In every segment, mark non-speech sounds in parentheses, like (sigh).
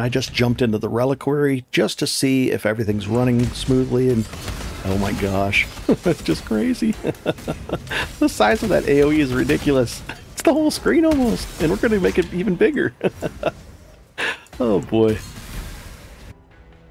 I just jumped into the reliquary just to see if everything's running smoothly and oh my gosh, (laughs) it's just crazy. (laughs) the size of that AoE is ridiculous. It's the whole screen almost, and we're going to make it even bigger. (laughs) oh boy.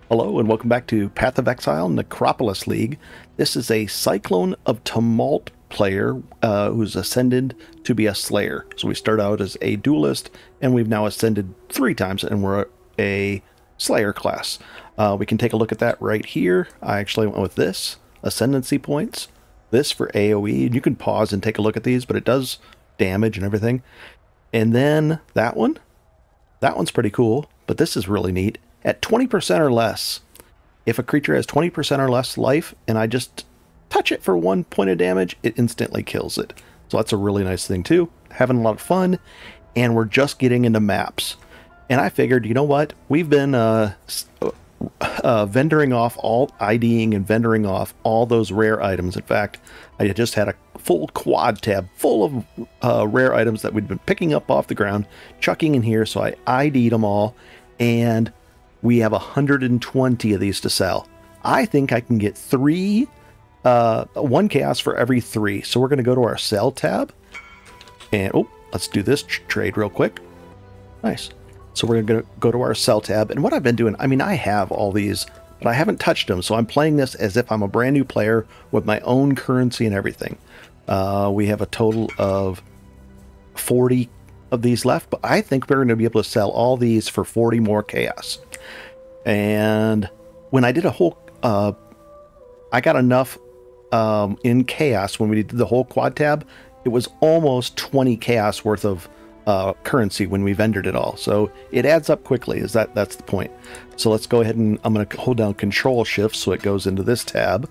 Hello and welcome back to Path of Exile Necropolis League. This is a Cyclone of Tumult player uh, who's ascended to be a Slayer. So we start out as a duelist, and we've now ascended three times, and we're a Slayer class. Uh, we can take a look at that right here. I actually went with this, Ascendancy points. This for AoE, and you can pause and take a look at these, but it does damage and everything. And then that one, that one's pretty cool, but this is really neat. At 20% or less, if a creature has 20% or less life, and I just touch it for one point of damage, it instantly kills it. So that's a really nice thing too. Having a lot of fun, and we're just getting into maps. And I figured, you know what? We've been uh, uh, vendoring off all IDing and vendoring off all those rare items. In fact, I just had a full quad tab full of uh, rare items that we'd been picking up off the ground, chucking in here. So I ID'd them all, and we have 120 of these to sell. I think I can get three, uh, one chaos for every three. So we're going to go to our sell tab, and oh, let's do this trade real quick. Nice. So we're going to go to our sell tab. And what I've been doing, I mean, I have all these, but I haven't touched them. So I'm playing this as if I'm a brand new player with my own currency and everything. Uh, we have a total of 40 of these left, but I think we're going to be able to sell all these for 40 more chaos. And when I did a whole, uh, I got enough um, in chaos when we did the whole quad tab. It was almost 20 chaos worth of uh, currency when we vendored it all. So it adds up quickly. Is that that's the point? So let's go ahead and I'm going to hold down Control Shift so it goes into this tab,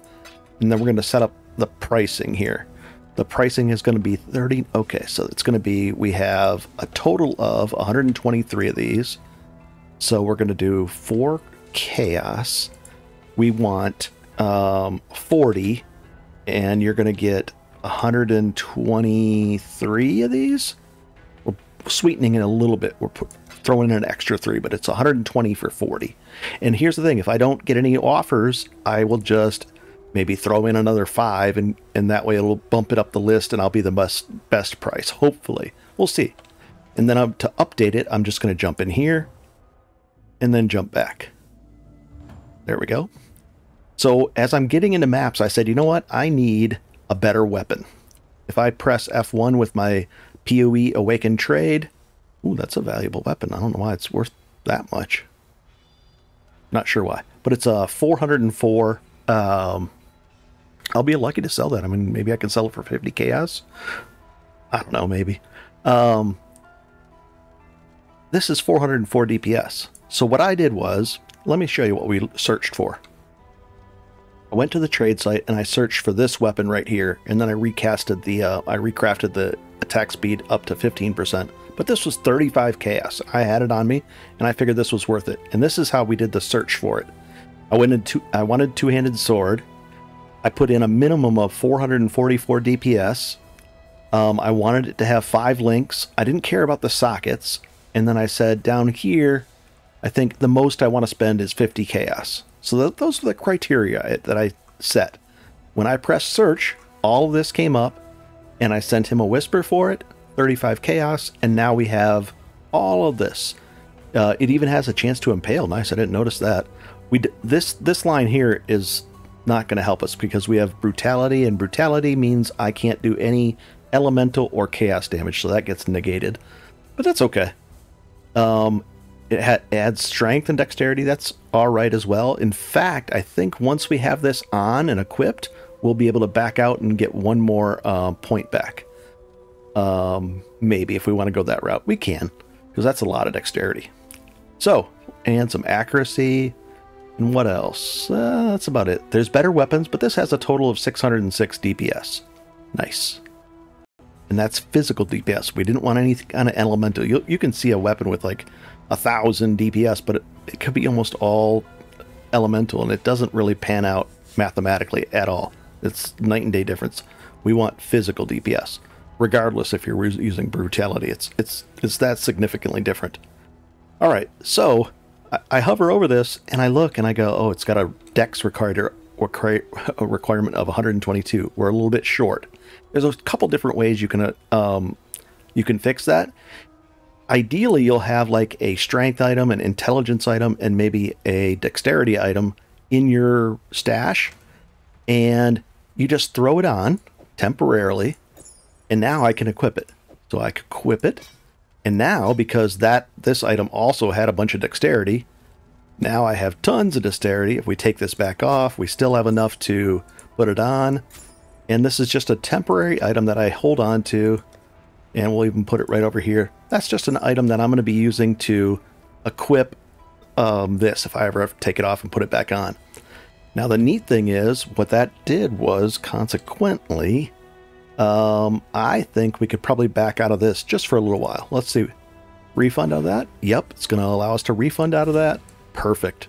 and then we're going to set up the pricing here. The pricing is going to be 30. Okay, so it's going to be we have a total of 123 of these. So we're going to do four chaos. We want um, 40, and you're going to get 123 of these sweetening it a little bit. We're put, throwing in an extra three, but it's 120 for 40. And here's the thing: if I don't get any offers, I will just maybe throw in another five, and and that way it'll bump it up the list, and I'll be the best best price. Hopefully, we'll see. And then I'm, to update it, I'm just going to jump in here, and then jump back. There we go. So as I'm getting into maps, I said, you know what? I need a better weapon. If I press F1 with my PoE Awakened Trade. Ooh, that's a valuable weapon. I don't know why it's worth that much. Not sure why, but it's a 404. Um, I'll be lucky to sell that. I mean, maybe I can sell it for 50 chaos. I don't know, maybe. Um, this is 404 DPS. So what I did was, let me show you what we searched for. I went to the trade site and I searched for this weapon right here, and then I recasted the, uh, I recrafted the attack speed up to 15%. But this was 35 chaos. I had it on me, and I figured this was worth it. And this is how we did the search for it. I went into, I wanted two-handed sword. I put in a minimum of 444 DPS. Um, I wanted it to have five links. I didn't care about the sockets. And then I said down here, I think the most I want to spend is 50 chaos. So th- those are the criteria that I set. When I pressed search, all of this came up, and I sent him a whisper for it, 35 chaos, and now we have all of this. Uh, it even has a chance to impale. Nice, I didn't notice that. We d- this this line here is not going to help us because we have brutality, and brutality means I can't do any elemental or chaos damage, so that gets negated. But that's okay. Um, it ha- adds strength and dexterity. That's all right as well. In fact, I think once we have this on and equipped, we'll be able to back out and get one more uh, point back. Um, maybe if we want to go that route, we can, because that's a lot of dexterity. So, and some accuracy. And what else? Uh, that's about it. There's better weapons, but this has a total of 606 DPS. Nice. And that's physical DPS. We didn't want any kind of elemental. You, you can see a weapon with like a thousand DPS, but it, it could be almost all elemental, and it doesn't really pan out mathematically at all. It's night and day difference. We want physical DPS, regardless if you're using brutality. It's it's it's that significantly different. All right, so I, I hover over this and I look and I go, oh, it's got a dex required (laughs) a requirement of 122. We're a little bit short. There's a couple different ways you can um, you can fix that. Ideally, you'll have like a strength item, an intelligence item, and maybe a dexterity item in your stash, and you just throw it on temporarily, and now I can equip it. So I equip it, and now because that this item also had a bunch of dexterity, now I have tons of dexterity. If we take this back off, we still have enough to put it on. And this is just a temporary item that I hold on to. And we'll even put it right over here. That's just an item that I'm going to be using to equip um, this if I ever take it off and put it back on. Now the neat thing is, what that did was, consequently, um, I think we could probably back out of this just for a little while. Let's see. Refund out of that? Yep, it's going to allow us to refund out of that. Perfect.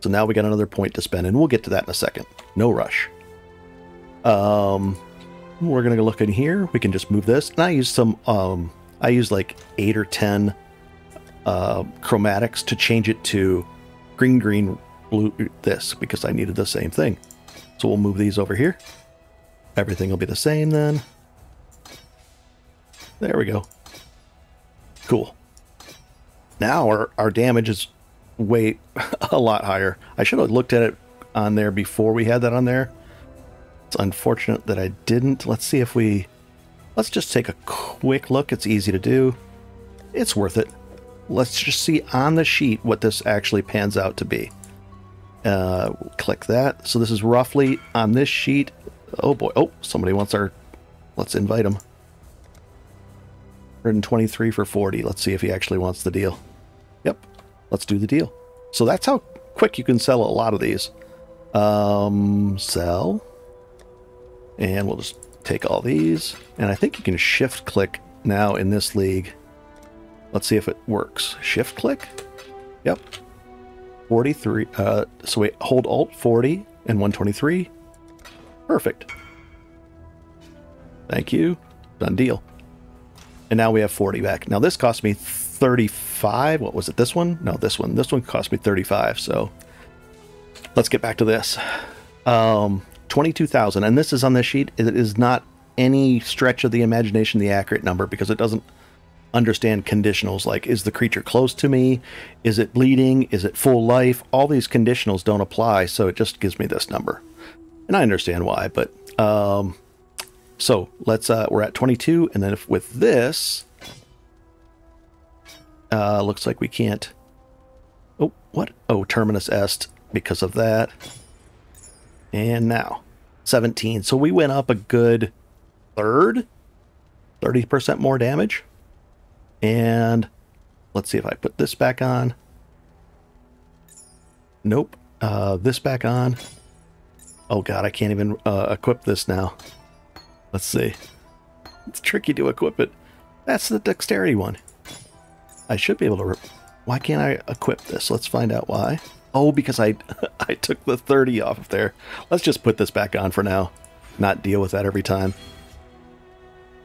So now we got another point to spend, and we'll get to that in a second. No rush. Um, we're gonna look in here. We can just move this, and I use some. Um, I use like eight or ten uh, chromatics to change it to green, green, blue. This because I needed the same thing. So we'll move these over here. Everything will be the same then. There we go. Cool. Now our, our damage is way (laughs) a lot higher. I should have looked at it on there before we had that on there. It's unfortunate that I didn't. Let's see if we... Let's just take a quick look. It's easy to do. It's worth it. Let's just see on the sheet what this actually pans out to be. Uh, click that. So this is roughly on this sheet. Oh boy. Oh, somebody wants our... Let's invite him. 123 for 40. Let's see if he actually wants the deal. Yep let's do the deal. So that's how quick you can sell a lot of these. Um, sell. And we'll just take all these. And I think you can shift click now in this league. Let's see if it works. Shift click. Yep. 43. Uh, so wait, hold Alt 40 and 123. Perfect. Thank you. Done deal. And now we have 40 back. Now this cost me 35. What was it? This one? No, this one. This one cost me 35. So let's get back to this. Um, 22,000. And this is on this sheet. It is not any stretch of the imagination the accurate number because it doesn't understand conditionals like is the creature close to me? Is it bleeding? Is it full life? All these conditionals don't apply. So it just gives me this number. And I understand why, but um, so let's, uh, we're at 22. And then if with this, uh, looks like we can't. Oh, what? Oh, Terminus Est because of that. And now, 17. So we went up a good third, 30% more damage. And let's see if I put this back on. Nope. Uh, this back on. Oh god, I can't even uh, equip this now. Let's see. It's tricky to equip it. That's the dexterity one. I should be able to... Why can't I equip this? Let's find out why. Oh, because I (laughs) I took the 30 off of there. Let's just put this back on for now. Not deal with that every time.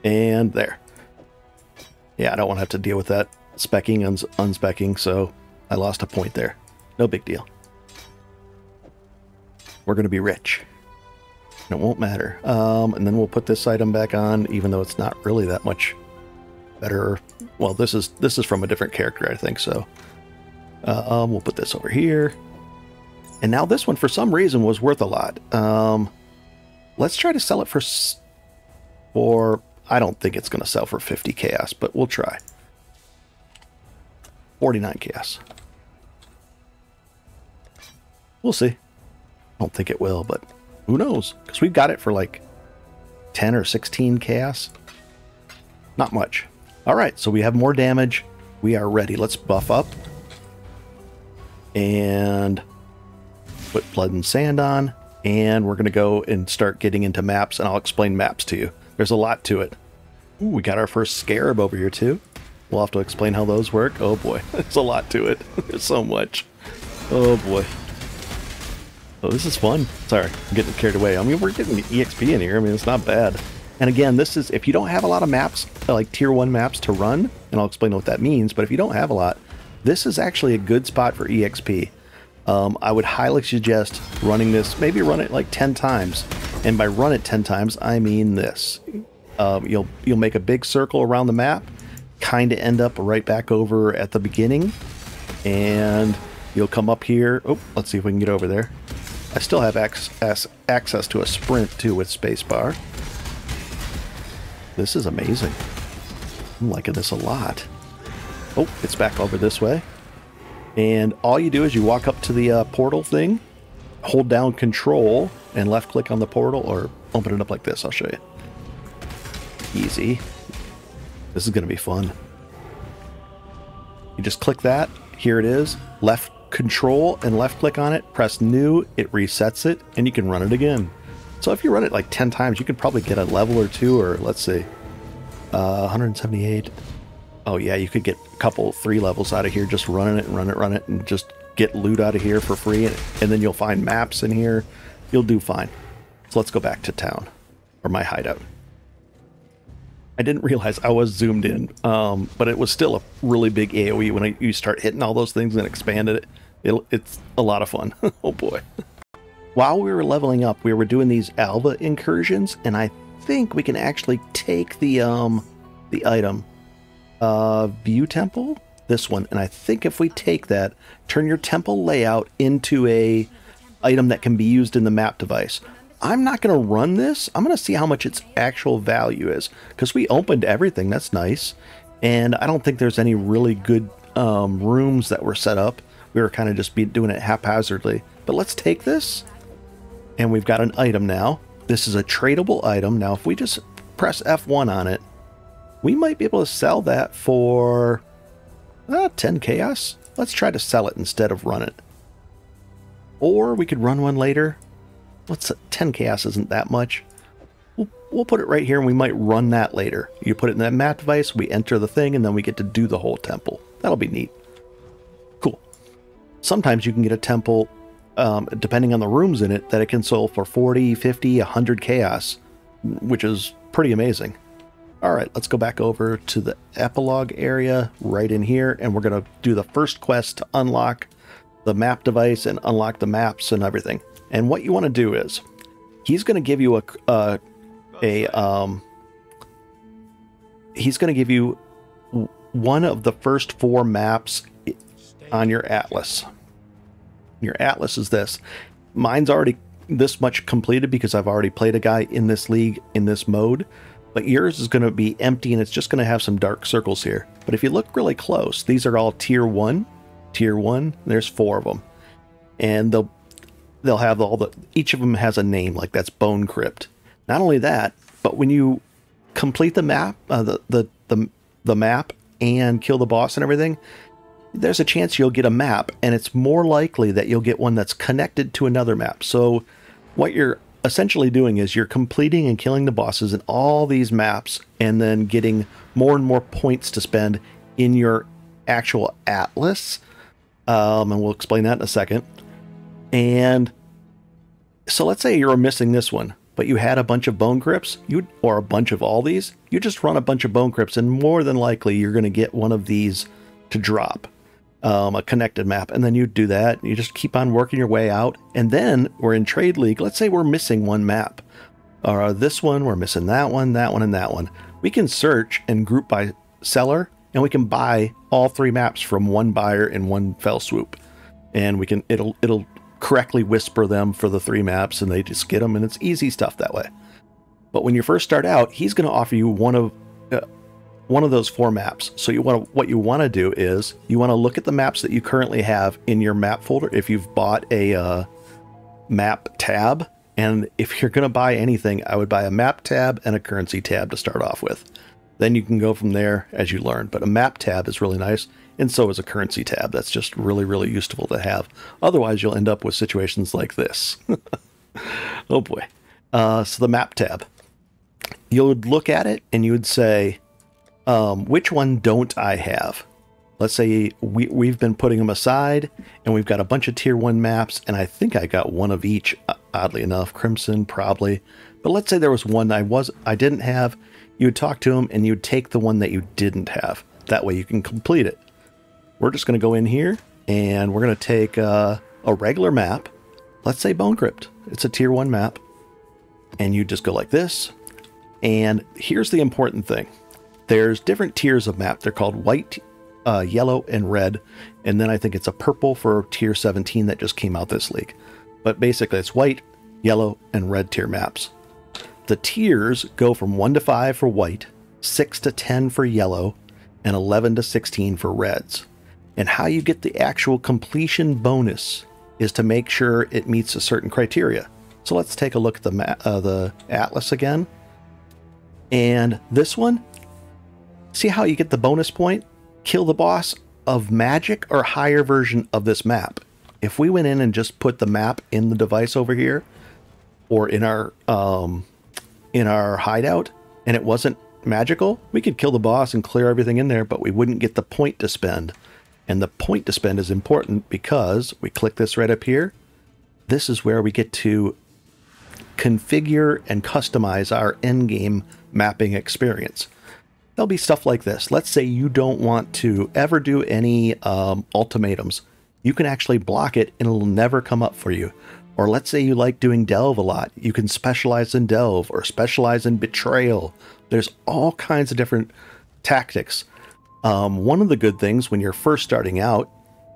And there. Yeah, I don't want to have to deal with that specking and unspecking, so I lost a point there. No big deal. We're going to be rich. it won't matter. Um, and then we'll put this item back on, even though it's not really that much better. Well, this is this is from a different character, I think. So um, we'll put this over here. And now this one, for some reason, was worth a lot. Um, let's try to sell it for for. I don't think it's going to sell for 50 chaos, but we'll try. 49 chaos. We'll see. I don't think it will, but who knows? Because we've got it for like 10 or 16 chaos. Not much. All right, so we have more damage. We are ready. Let's buff up. And put blood and sand on. And we're going to go and start getting into maps, and I'll explain maps to you. There's a lot to it. Ooh, we got our first scarab over here, too. We'll have to explain how those work. Oh, boy. (laughs) There's a lot to it. (laughs) There's so much. Oh, boy. Oh, this is fun. Sorry, I'm getting carried away. I mean, we're getting EXP in here. I mean, it's not bad. And again, this is if you don't have a lot of maps, like tier one maps to run, and I'll explain what that means, but if you don't have a lot, this is actually a good spot for EXP. Um, I would highly suggest running this, maybe run it like 10 times. And by run it 10 times, I mean this. Um, you'll, you'll make a big circle around the map, kind of end up right back over at the beginning. And you'll come up here. Oh, let's see if we can get over there. I still have access, access to a sprint too with spacebar. This is amazing. I'm liking this a lot. Oh, it's back over this way. And all you do is you walk up to the uh, portal thing, hold down control, and left click on the portal, or open it up like this. I'll show you. Easy. This is going to be fun. You just click that. Here it is. Left control and left click on it. Press new. It resets it, and you can run it again. So if you run it like 10 times, you could probably get a level or two, or let's see, uh, 178. Oh yeah, you could get a couple, three levels out of here just running it and run it, run it, and just get loot out of here for free. And, and then you'll find maps in here. You'll do fine. So let's go back to town, or my hideout. I didn't realize I was zoomed in, um, but it was still a really big AoE when I, you start hitting all those things and expanded it. it it's a lot of fun. (laughs) oh boy. While we were leveling up, we were doing these Alva incursions, and I think we can actually take the um the item uh view temple this one and i think if we take that turn your temple layout into a item that can be used in the map device i'm not going to run this i'm going to see how much its actual value is because we opened everything that's nice and i don't think there's any really good um, rooms that were set up we were kind of just doing it haphazardly but let's take this and we've got an item now. This is a tradable item. Now, if we just press F1 on it, we might be able to sell that for uh, 10 chaos. Let's try to sell it instead of run it. Or we could run one later. Let's 10 chaos isn't that much. We'll, we'll put it right here and we might run that later. You put it in that map device, we enter the thing, and then we get to do the whole temple. That'll be neat. Cool. Sometimes you can get a temple um, depending on the rooms in it, that it can sell for 40, 50, 100 chaos, which is pretty amazing. All right, let's go back over to the epilogue area right in here, and we're going to do the first quest to unlock the map device and unlock the maps and everything. And what you want to do is, he's going to give you a, a, a um, he's going to give you one of the first four maps on your atlas. Your atlas is this. Mine's already this much completed because I've already played a guy in this league in this mode. But yours is going to be empty and it's just going to have some dark circles here. But if you look really close, these are all tier one. Tier one, there's four of them. And they'll they'll have all the each of them has a name, like that's Bone Crypt. Not only that, but when you complete the map, uh, the, the the the map and kill the boss and everything, there's a chance you'll get a map, and it's more likely that you'll get one that's connected to another map. So, what you're essentially doing is you're completing and killing the bosses in all these maps, and then getting more and more points to spend in your actual atlas. Um, and we'll explain that in a second. And so, let's say you're missing this one, but you had a bunch of bone crypts, you or a bunch of all these. You just run a bunch of bone crypts, and more than likely, you're going to get one of these to drop um, a connected map. And then you do that. You just keep on working your way out. And then we're in Trade League. Let's say we're missing one map. Or uh, this one, we're missing that one, that one, and that one. We can search and group by seller, and we can buy all three maps from one buyer in one fell swoop. And we can it'll it'll correctly whisper them for the three maps, and they just get them, and it's easy stuff that way. But when you first start out, he's going to offer you one of uh, one of those four maps. So you want to, what you want to do is you want to look at the maps that you currently have in your map folder. If you've bought a uh, map tab, and if you're going to buy anything, I would buy a map tab and a currency tab to start off with. Then you can go from there as you learn. But a map tab is really nice, and so is a currency tab. That's just really, really useful to have. Otherwise, you'll end up with situations like this. (laughs) oh boy. Uh, so the map tab. You would look at it and you would say, um, which one don't I have? Let's say we, we've been putting them aside and we've got a bunch of tier one maps, and I think I got one of each, oddly enough. Crimson, probably. But let's say there was one I was I didn't have. You would talk to them and you'd take the one that you didn't have. That way you can complete it. we're just going to go in here and we're going to take uh, a regular map. Let's say Bone Crypt. It's a tier one map. And you just go like this. And here's the important thing. There's different tiers of map. They're called white, uh, yellow, and red. And then I think it's a purple for tier 17 that just came out this league. But basically, it's white, yellow, and red tier maps. The tiers go from 1 to 5 for white, 6 to 10 for yellow, and 11 to 16 for reds. And how you get the actual completion bonus is to make sure it meets a certain criteria. So let's take a look at the uh, the atlas again. And this one, see how you get the bonus point? Kill the boss of magic or higher version of this map. If we went in and just put the map in the device over here, or in our um, in our hideout, and it wasn't magical, we could kill the boss and clear everything in there, but we wouldn't get the point to spend. And the point to spend is important because we click this right up here. This is where we get to configure and customize our endgame mapping experience. There'll be stuff like this. Let's say you don't want to ever do any um, ultimatums. You can actually block it and it'll never come up for you. Or let's say you like doing delve a lot. You can specialize in delve or specialize in betrayal. There's all kinds of different tactics. Um, one of the good things when you're first starting out,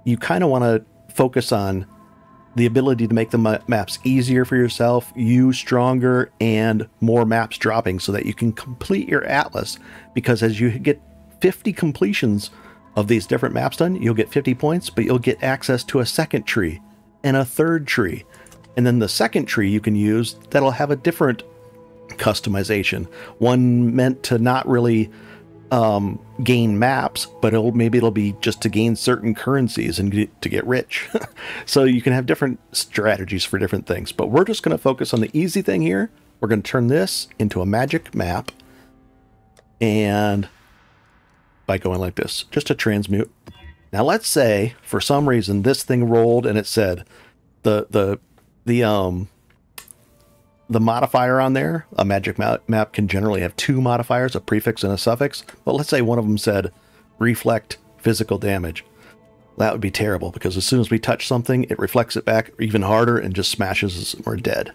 you kind of want to focus on the ability to make the ma- maps easier for yourself, you stronger, and more maps dropping so that you can complete your atlas. Because as you get 50 completions of these different maps done, you'll get 50 points, but you'll get access to a second tree and a third tree. And then the second tree you can use that'll have a different customization, one meant to not really um, gain maps, but it'll maybe it'll be just to gain certain currencies and get, to get rich. (laughs) so you can have different strategies for different things. But we're just going to focus on the easy thing here. We're going to turn this into a magic map, and by going like this, just to transmute. Now let's say for some reason this thing rolled and it said the the the um the modifier on there, a magic map can generally have two modifiers, a prefix and a suffix. But let's say one of them said reflect physical damage. That would be terrible because as soon as we touch something, it reflects it back even harder and just smashes us and we're dead.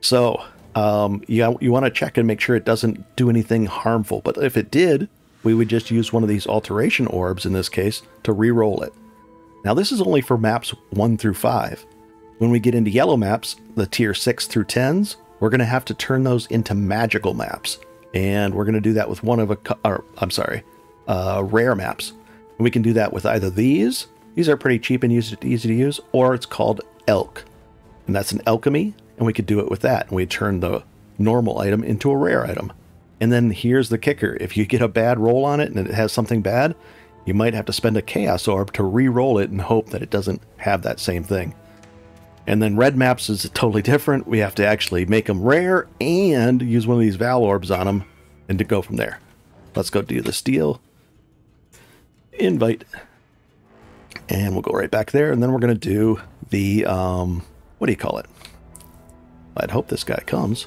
So um, you, you want to check and make sure it doesn't do anything harmful. But if it did, we would just use one of these alteration orbs in this case to re-roll it. Now this is only for maps 1 through 5. When we get into yellow maps, the tier 6 through 10s, we're going to have to turn those into magical maps. And we're going to do that with one of a, or, I'm sorry, uh, rare maps. And we can do that with either these, these are pretty cheap and easy, easy to use, or it's called alch. And that's an alchemy, and we could do it with that. And we turn the normal item into a rare item. And then here's the kicker if you get a bad roll on it and it has something bad, you might have to spend a chaos orb to re roll it and hope that it doesn't have that same thing. And then red maps is totally different. We have to actually make them rare and use one of these Vaal orbs on them and to go from there. Let's go do the steel. Invite. And we'll go right back there. And then we're going to do the, um, what do you call it? I'd hope this guy comes.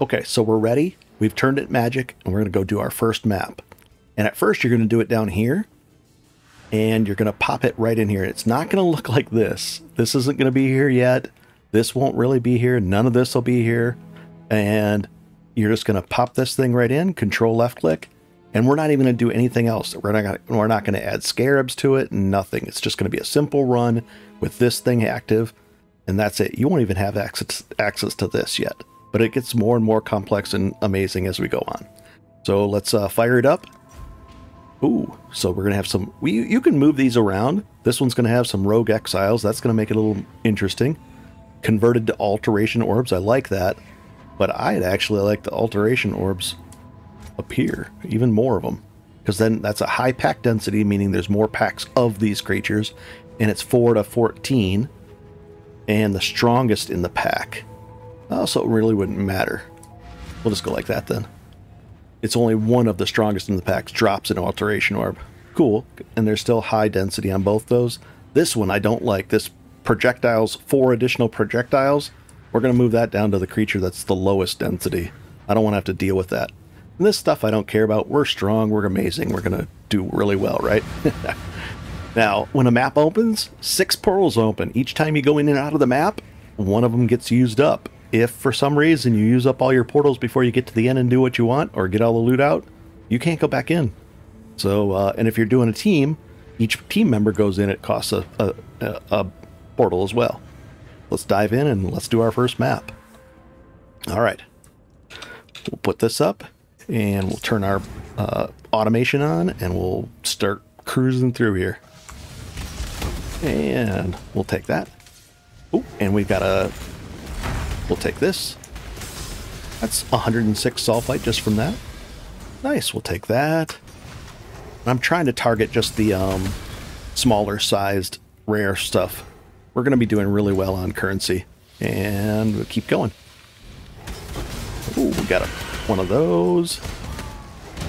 Okay, so we're ready. We've turned it magic and we're going to go do our first map. And at first you're going to do it down here and you're going to pop it right in here. It's not going to look like this. This isn't going to be here yet. This won't really be here. None of this will be here. And you're just going to pop this thing right in, control left click, and we're not even going to do anything else. We're not gonna, we're not going to add scarabs to it, nothing. It's just going to be a simple run with this thing active, and that's it. You won't even have access access to this yet, but it gets more and more complex and amazing as we go on. So let's uh, fire it up Ooh, so we're gonna have some. We you can move these around. This one's gonna have some rogue exiles. That's gonna make it a little interesting. Converted to alteration orbs. I like that, but I'd actually like the alteration orbs appear even more of them, because then that's a high pack density, meaning there's more packs of these creatures, and it's four to fourteen, and the strongest in the pack. Also, it really wouldn't matter. We'll just go like that then it's only one of the strongest in the packs drops an alteration orb. Cool, and there's still high density on both those. This one I don't like. This projectiles, four additional projectiles. We're going to move that down to the creature that's the lowest density. I don't want to have to deal with that. And this stuff I don't care about. We're strong. We're amazing. We're going to do really well, right? (laughs) now, when a map opens, six portals open. Each time you go in and out of the map, one of them gets used up. If for some reason you use up all your portals before you get to the end and do what you want or get all the loot out, you can't go back in. So, uh, and if you're doing a team, each team member goes in, it costs a, a, a portal as well. Let's dive in and let's do our first map. All right. We'll put this up and we'll turn our uh, automation on and we'll start cruising through here. And we'll take that. Oh, and we've got a... We'll take this. That's 106 sulfite just from that. Nice, we'll take that. I'm trying to target just the um, smaller sized rare stuff. We're going to be doing really well on currency. And we'll keep going. Ooh, we got a, one of those.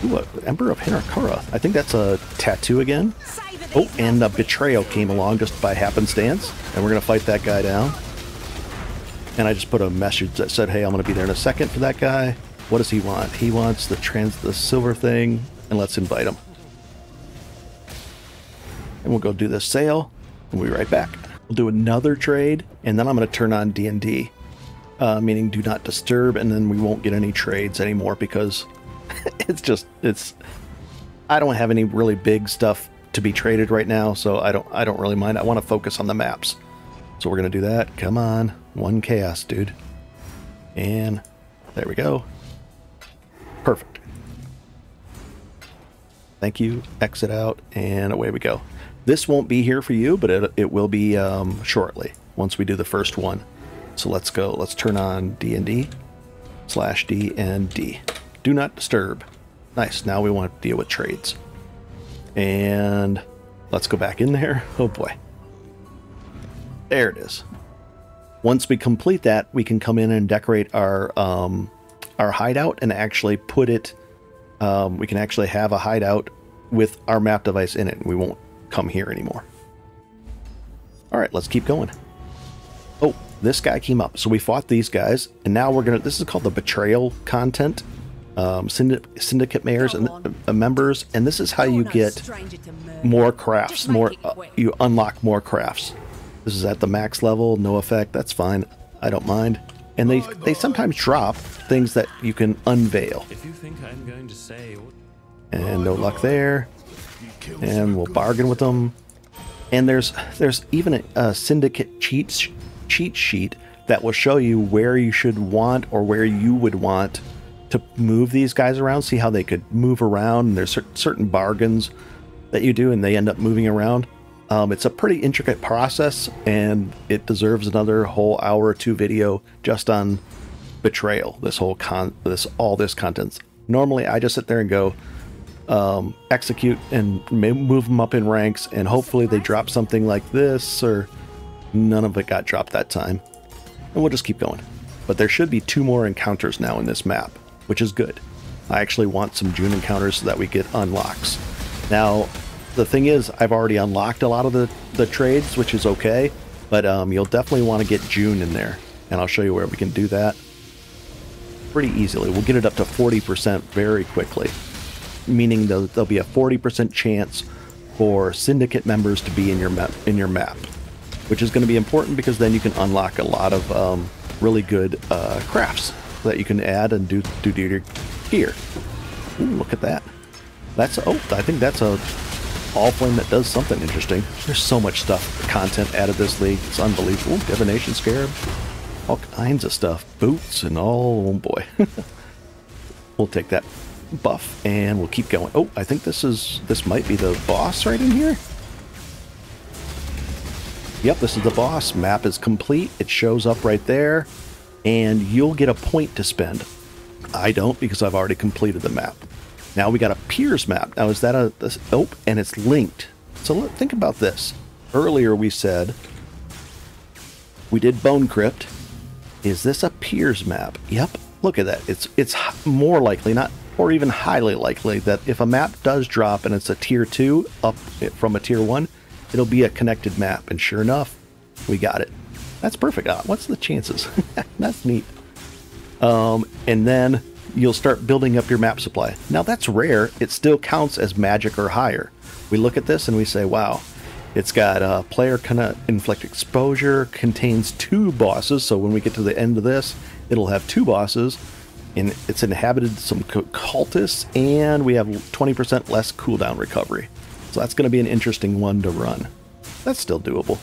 Ooh, Emperor of Hinekora. I think that's a tattoo again. Oh, and a Betrayal came along just by happenstance. And we're going to fight that guy down. And I just put a message that said, hey, I'm going to be there in a second for that guy. What does he want? He wants the trans the silver thing. And let's invite him and we'll go do this sale and we'll be right back. We'll do another trade and then I'm going to turn on D&D, uh, meaning do not disturb and then we won't get any trades anymore because (laughs) it's just, it's, I don't have any really big stuff to be traded right now, so I don't, I don't really mind. I want to focus on the maps. So we're going to do that. Come on. One chaos, dude. And there we go. Perfect. Thank you. Exit out and away we go. This won't be here for you, but it, it will be um, shortly once we do the first one. So let's go. Let's turn on D&D slash D and D. Do not disturb. Nice. Now we want to deal with trades. And let's go back in there. (laughs) Oh boy. There it is. Once we complete that, we can come in and decorate our um, our hideout and actually put it. Um, we can actually have a hideout with our map device in it. And we won't come here anymore. All right, let's keep going. Oh, this guy came up. So we fought these guys, and now we're going to... This is called the Betrayal content. Um, syndicate, syndicate mayors and uh, members, and this is how you get more crafts, more uh, you unlock more crafts. This is at the max level, no effect. That's fine. I don't mind. And they they sometimes drop things that you can unveil. If you think I'm going to say, and no luck there and we'll bargain with them. And there's there's even a, a syndicate cheat cheat sheet that will show you where you should want or where you would want to move these guys around. See how they could move around. And there's certain bargains that you do, and they end up moving around. Um, it's a pretty intricate process, and it deserves another whole hour or two video just on betrayal. This whole con, this all this contents. Normally, I just sit there and go, um, execute and move them up in ranks, and hopefully they drop something like this, or none of it got dropped that time. And we'll just keep going. But there should be two more encounters now in this map, which is good. I actually want some Jun encounters so that we get unlocks. Now, the thing is, I've already unlocked a lot of the, the trades, which is okay, but um, you'll definitely want to get Jun in there, and I'll show you where we can do that pretty easily. We'll get it up to 40% very quickly meaning there'll, there'll be a 40% chance for syndicate members to be in your map in your map, which is going to be important because then you can unlock a lot of um, really good uh, crafts that you can add and do do to your gear. Ooh, look at that. That's oh, I think that's a all flame that does something interesting. There's so much stuff, content added this league. It's unbelievable. Ooh, divination scarab, all kinds of stuff, boots and all. Oh boy, (laughs) we'll take that buff and we'll keep going. Oh, I think this is this might be the boss right in here. Yep, this is the boss. Map is complete. It shows up right there and you'll get a point to spend. I don't because I've already completed the map. Now we got a Piers map. Now is that a this, oh, and it's linked. So let, think about this. Earlier we said we did Bone Crypt. Is this a Piers map? Yep. Look at that. It's it's more likely, not or even highly likely that if a map does drop and it's a tier 2 up from a tier 1, it'll be a connected map. And sure enough, we got it. That's perfect. Uh, what's the chances? (laughs) That's neat. Um, and then you'll start building up your map supply. Now that's rare. It still counts as magic or higher. We look at this and we say, wow, it's got a player kind of inflict exposure, contains two bosses. So when we get to the end of this, it'll have two bosses. And it's inhabited some cultists, and we have 20% less cooldown recovery. So that's going to be an interesting one to run. That's still doable.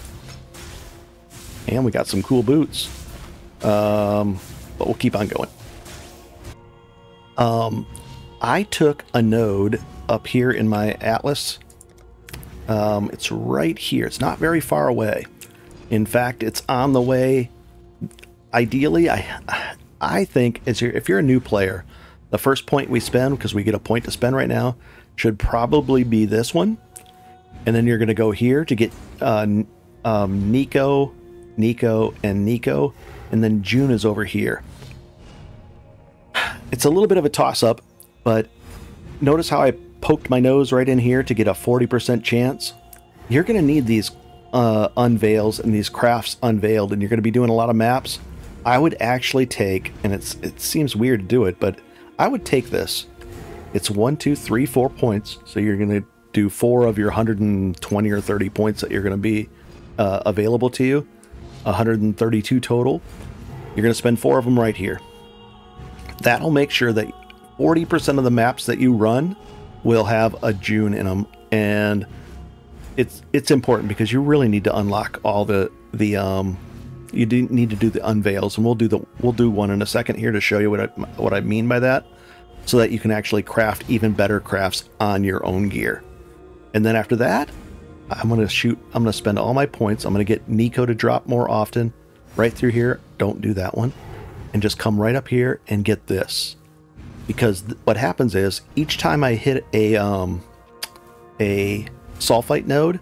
And we got some cool boots. Um, but we'll keep on going. Um, I took a node up here in my atlas. Um, it's right here. It's not very far away. In fact, it's on the way. Ideally, I I think as you're, if you're a new player, the first point we spend because we get a point to spend right now should probably be this one, and then you're going to go here to get uh, um, Niko, Niko, and Niko, and then Jun is over here. It's a little bit of a toss up, but notice how I poked my nose right in here to get a 40% chance. You're going to need these uh, unveils and these crafts unveiled, and you're going to be doing a lot of maps. I would actually take, and it's it seems weird to do it, but I would take this. It's one, two, three, four points. So you're going to do four of your 120 or 30 points that you're going to be uh, available to you. 132 total. You're going to spend four of them right here. That'll make sure that 40% of the maps that you run will have a Jun in them, and it's it's important because you really need to unlock all the the um you do need to do the unveils, and we'll do the we'll do one in a second here to show you what I, what I mean by that, so that you can actually craft even better crafts on your own gear. And then after that, I'm gonna shoot. I'm gonna spend all my points. I'm gonna get Niko to drop more often, right through here. Don't do that one and just come right up here and get this. Because th what happens is each time I hit a um, a sulfite node,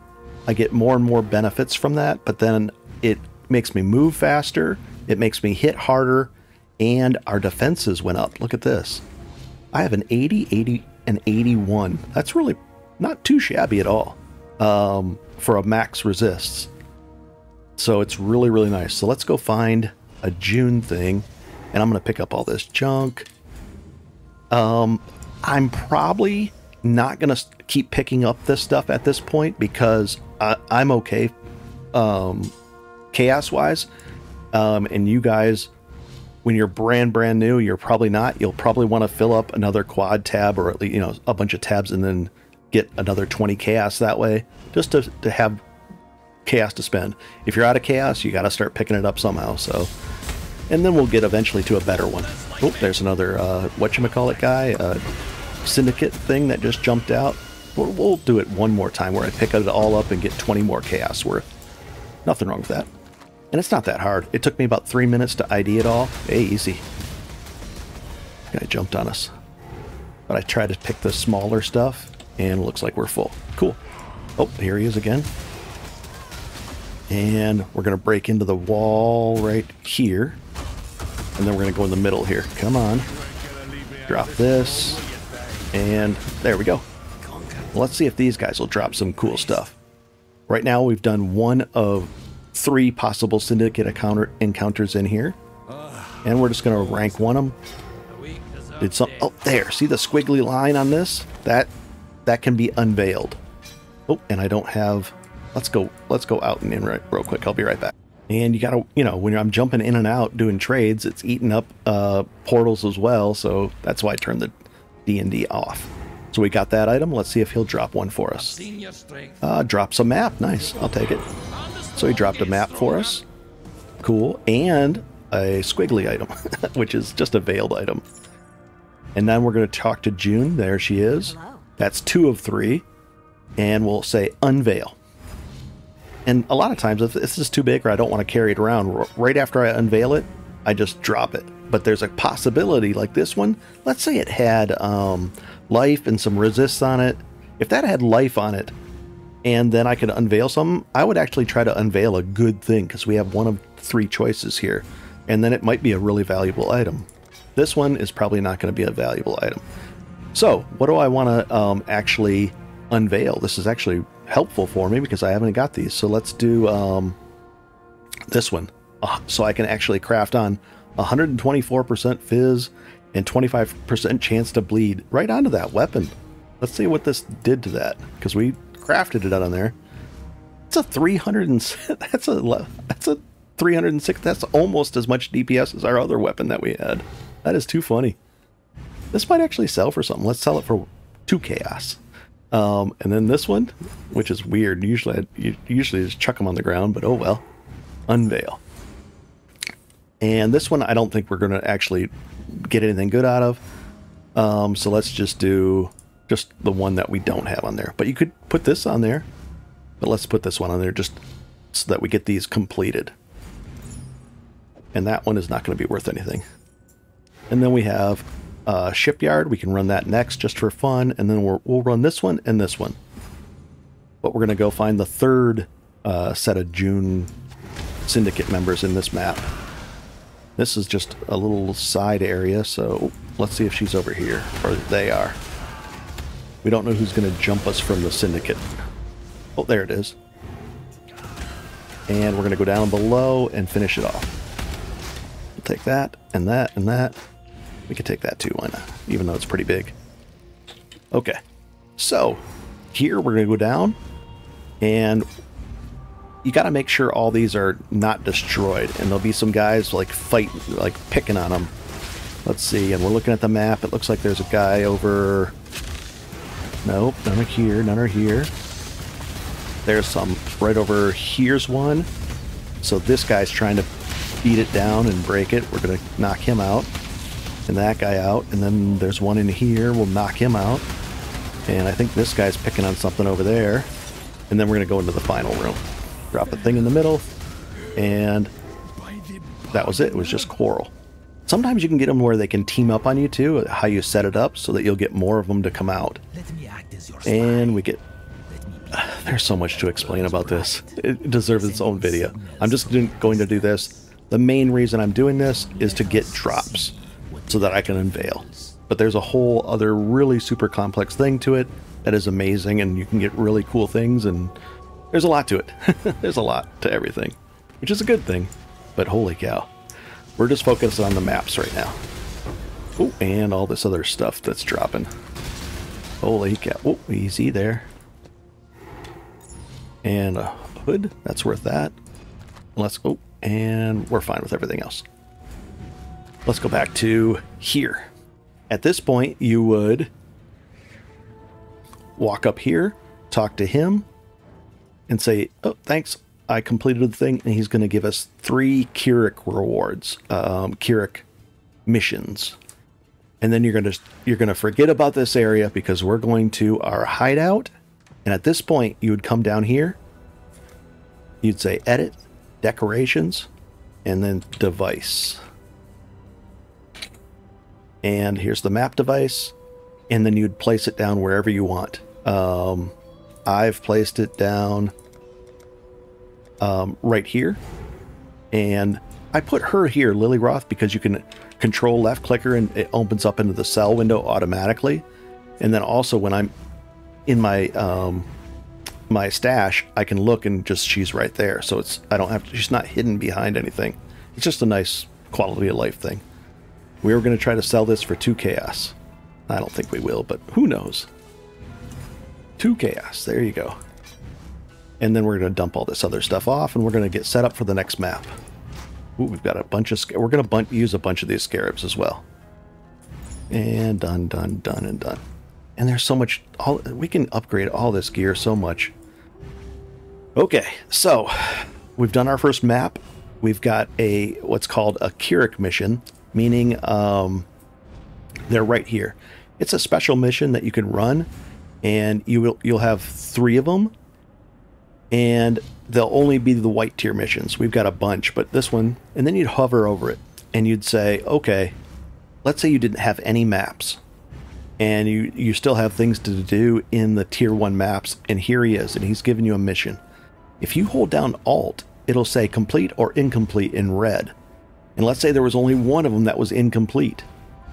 I get more and more benefits from that, but then it makes me move faster, it makes me hit harder, and our defenses went up. Look at this. I have an 80, 80, and 81. That's really not too shabby at all um, for a max resists. So it's really, really nice. So let's go find a Jun thing and I'm going to pick up all this junk. Um, I'm probably not going to keep picking up this stuff at this point because I, am okay um, chaos wise. Um, and you guys, when you're brand brand new, you're probably not. You'll probably want to fill up another quad tab or at least you know a bunch of tabs and then get another 20 chaos that way, just to to have chaos to spend. If you're out of chaos, you got to start picking it up somehow. So and then we'll get eventually to a better one. Oh, there's another uh, whatchamacallit guy, uh, syndicate thing that just jumped out. We'll, we'll do it one more time where I pick it all up and get 20 more chaos worth. Nothing wrong with that. And it's not that hard. It took me about three minutes to ID it all. Hey, easy. Guy jumped on us. But I tried to pick the smaller stuff, and looks like we're full. Cool. Oh, here he is again. And we're going to break into the wall right here. And then we're going to go in the middle here. Come on. Drop this. And there we go. Let's see if these guys will drop some cool stuff. Right now we've done one of three possible syndicate encounter encounters in here. And we're just going to rank one of them. Did some Oh, there. See the squiggly line on this? That that can be unveiled. Oh, and I don't have Let's go let's go out and in right real quick. I'll be right back. And you gotta, you know, when I'm jumping in and out doing trades, it's eating up uh, portals as well. So that's why I turned the D&D off. So we got that item. Let's see if he'll drop one for us. Uh, drops a map. Nice. I'll take it. So he dropped a map for us. Cool. And a squiggly item, (laughs) which is just a veiled item. And then we're going to talk to Jun. There she is. That's two of three. And we'll say unveil. And a lot of times, if this is too big or I don't want to carry it around, right after I unveil it, I just drop it. But there's a possibility like this one. Let's say it had um, life and some resists on it. If that had life on it, and then I could unveil some, I would actually try to unveil a good thing because we have one of three choices here. And then it might be a really valuable item. This one is probably not going to be a valuable item. So, what do I want to um, actually unveil? This is actually helpful for me because I haven't got these. So let's do um, this one. Uh, so I can actually craft on 124% phys and 25% chance to bleed right onto that weapon. Let's see what this did to that because we crafted it out on there. It's a 300 and that's a (laughs) that's a 306. That's almost as much DPS as our other weapon that we had. That is too funny. This might actually sell for something. Let's sell it for two chaos. Um, and then this one, which is weird. Usually, I usually just chuck them on the ground, but oh well. Unveil. And this one, I don't think we're going to actually get anything good out of. Um, so let's just do just the one that we don't have on there. But you could put this on there. But let's put this one on there just so that we get these completed. And that one is not going to be worth anything. And then we have uh, Shipyard. We can run that next just for fun. And then we will run this one and this one. But we're going to go find the third uh, set of Jun Syndicate members in this map. This is just a little side area, so let's see if she's over here, or they are. We don't know who's going to jump us from the Syndicate. Oh, there it is. And we're going to go down below and finish it off. We'll take that, and that, and that. We could take that too, why not? Even though it's pretty big. Okay. So, here we're going to go down, and you got to make sure all these are not destroyed. And there'll be some guys like fight, like picking on them. Let's see. And we're looking at the map. It looks like there's a guy over. Nope, none are here. None are here. There's some right over here's one. So this guy's trying to beat it down and break it. We're going to knock him out. And that guy out. And then there's one in here. We'll knock him out. And I think this guy's picking on something over there. And then we're going to go into the final room drop a thing in the middle, and that was it. It was just Korell. Sometimes you can get them where they can team up on you too, how you set it up so that you'll get more of them to come out. And we get... (sighs) There's so much to explain about this. It deserves its own video. I'm just going to do this. The main reason I'm doing this is to get drops so that I can unveil. But there's a whole other really super complex thing to it that is amazing and you can get really cool things and there's a lot to it. (laughs) There's a lot to everything, which is a good thing. But holy cow. We're just focused on the maps right now. Oh, and all this other stuff that's dropping. Holy cow. Oh, easy there. And a hood. That's worth that. Let's go. And we're fine with everything else. Let's go back to here. At this point, you would walk up here, talk to him, and say, "Oh, thanks, I completed the thing," and he's going to give us three Kirac rewards, um, Kirac missions, and then you're going to you're going to forget about this area because we're going to our hideout, and at this point, you would come down here. You'd say edit, decorations, and then device. And here's the map device, and then you'd place it down wherever you want. Um, I've placed it down um, right here. And I put her here, Lilly Roth, because you can control left clicker and it opens up into the sell window automatically. And then also when I'm in my um, my stash, I can look and just she's right there. So it's I don't have to, she's not hidden behind anything. It's just a nice quality of life thing. We were going to try to sell this for two chaos. I don't think we will, but who knows? Two chaos. There you go. And then we're going to dump all this other stuff off, and we're going to get set up for the next map. Ooh, we've got a bunch of... We're going to use a bunch of these scarabs as well. And done, done, done, and done. And there's so much... All We can upgrade all this gear so much. Okay, so we've done our first map. We've got a what's called a Kirac mission, meaning um, they're right here. It's a special mission that you can run and you will you'll have three of them and they'll only be the white tier missions. We've got a bunch but this one and then you'd hover over it and you'd say okay let's say you didn't have any maps and you you still have things to do in the tier 1 maps and here he is and he's giving you a mission. If you hold down alt it'll say complete or incomplete in red and let's say there was only one of them that was incomplete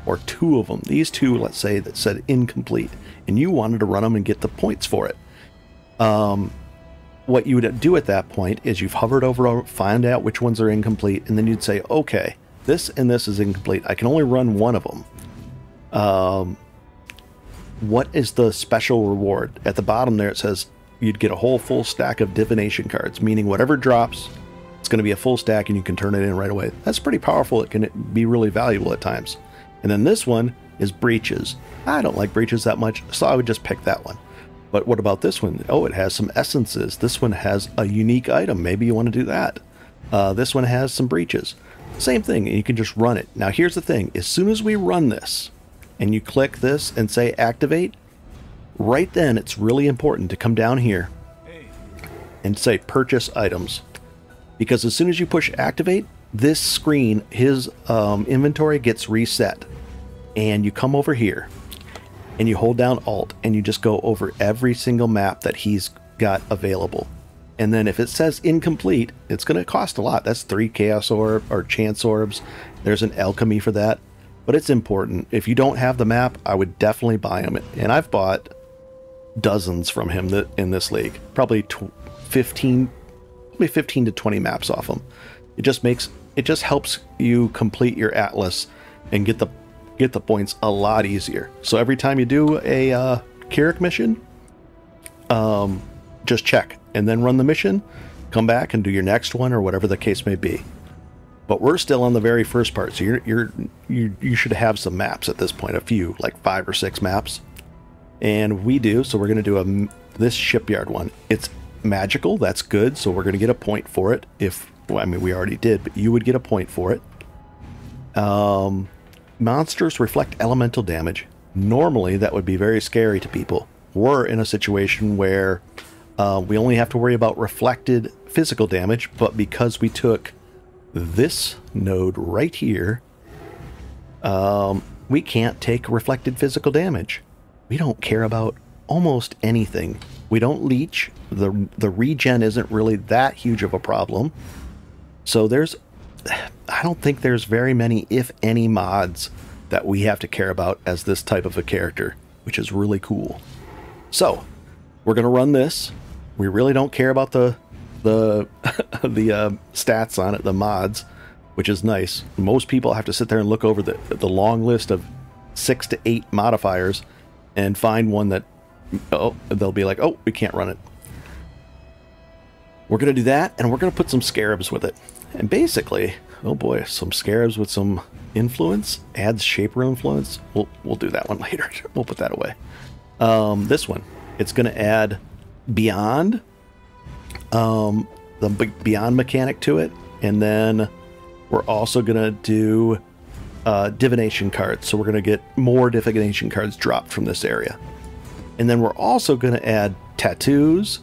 or two of them these two let's say that said incomplete and you wanted to run them and get the points for it. Um, what you would do at that point is you've hovered over, find out which ones are incomplete, and then you'd say, okay, this and this is incomplete. I can only run one of them. Um, what is the special reward? At the bottom there, it says you'd get a whole full stack of divination cards, meaning whatever drops, it's going to be a full stack and you can turn it in right away. That's pretty powerful. It can be really valuable at times. And then this one is breaches. I don't like breaches that much, so I would just pick that one. But what about this one? Oh, it has some essences. This one has a unique item. Maybe you want to do that. Uh, this one has some breaches. Same thing, and you can just run it. Now, here's the thing. As soon as we run this, and you click this and say activate, right then it's really important to come down here and say purchase items. Because as soon as you push activate, this screen, his um, inventory gets reset. And you come over here and you hold down Alt and you just go over every single map that he's got available. And then if it says incomplete, it's going to cost a lot. That's three Chaos Orb or Chance Orbs. There's an Alchemy for that. But it's important. If you don't have the map, I would definitely buy him. And I've bought dozens from him in this league. Probably 15, probably 15 to 20 maps off them. It just makes it just helps you complete your atlas and get the get the points a lot easier. So every time you do a uh, Kirac mission, um, just check and then run the mission, come back and do your next one or whatever the case may be. But we're still on the very first part, so you're you're you you should have some maps at this point, a few like five or six maps, and we do. So we're gonna do a this shipyard one. It's magical, that's good. So we're gonna get a point for it. If well, I mean we already did, but you would get a point for it. Um, monsters reflect elemental damage. Normally, that would be very scary to people. We're in a situation where uh, we only have to worry about reflected physical damage, but because we took this node right here, um, we can't take reflected physical damage. We don't care about almost anything. We don't leech. The, the regen isn't really that huge of a problem. So there's, I don't think there's very many, if any, mods that we have to care about as this type of a character, which is really cool. So we're going to run this we really don't care about the the (laughs) the uh, stats on it, the mods, which is nice. Most people have to sit there and look over the the long list of six to eight modifiers and find one that oh they'll be like, oh, we can't run it. We're gonna do that, and we're gonna put some scarabs with it. And basically, oh boy, some scarabs with some influence adds shaper influence. We'll we'll do that one (laughs) later. we'll put that away. Um, this one, it's gonna add Beyond, um, the Beyond mechanic to it, and then we're also gonna do uh, divination cards. So we're gonna get more divination cards dropped from this area, and then we're also gonna add tattoos,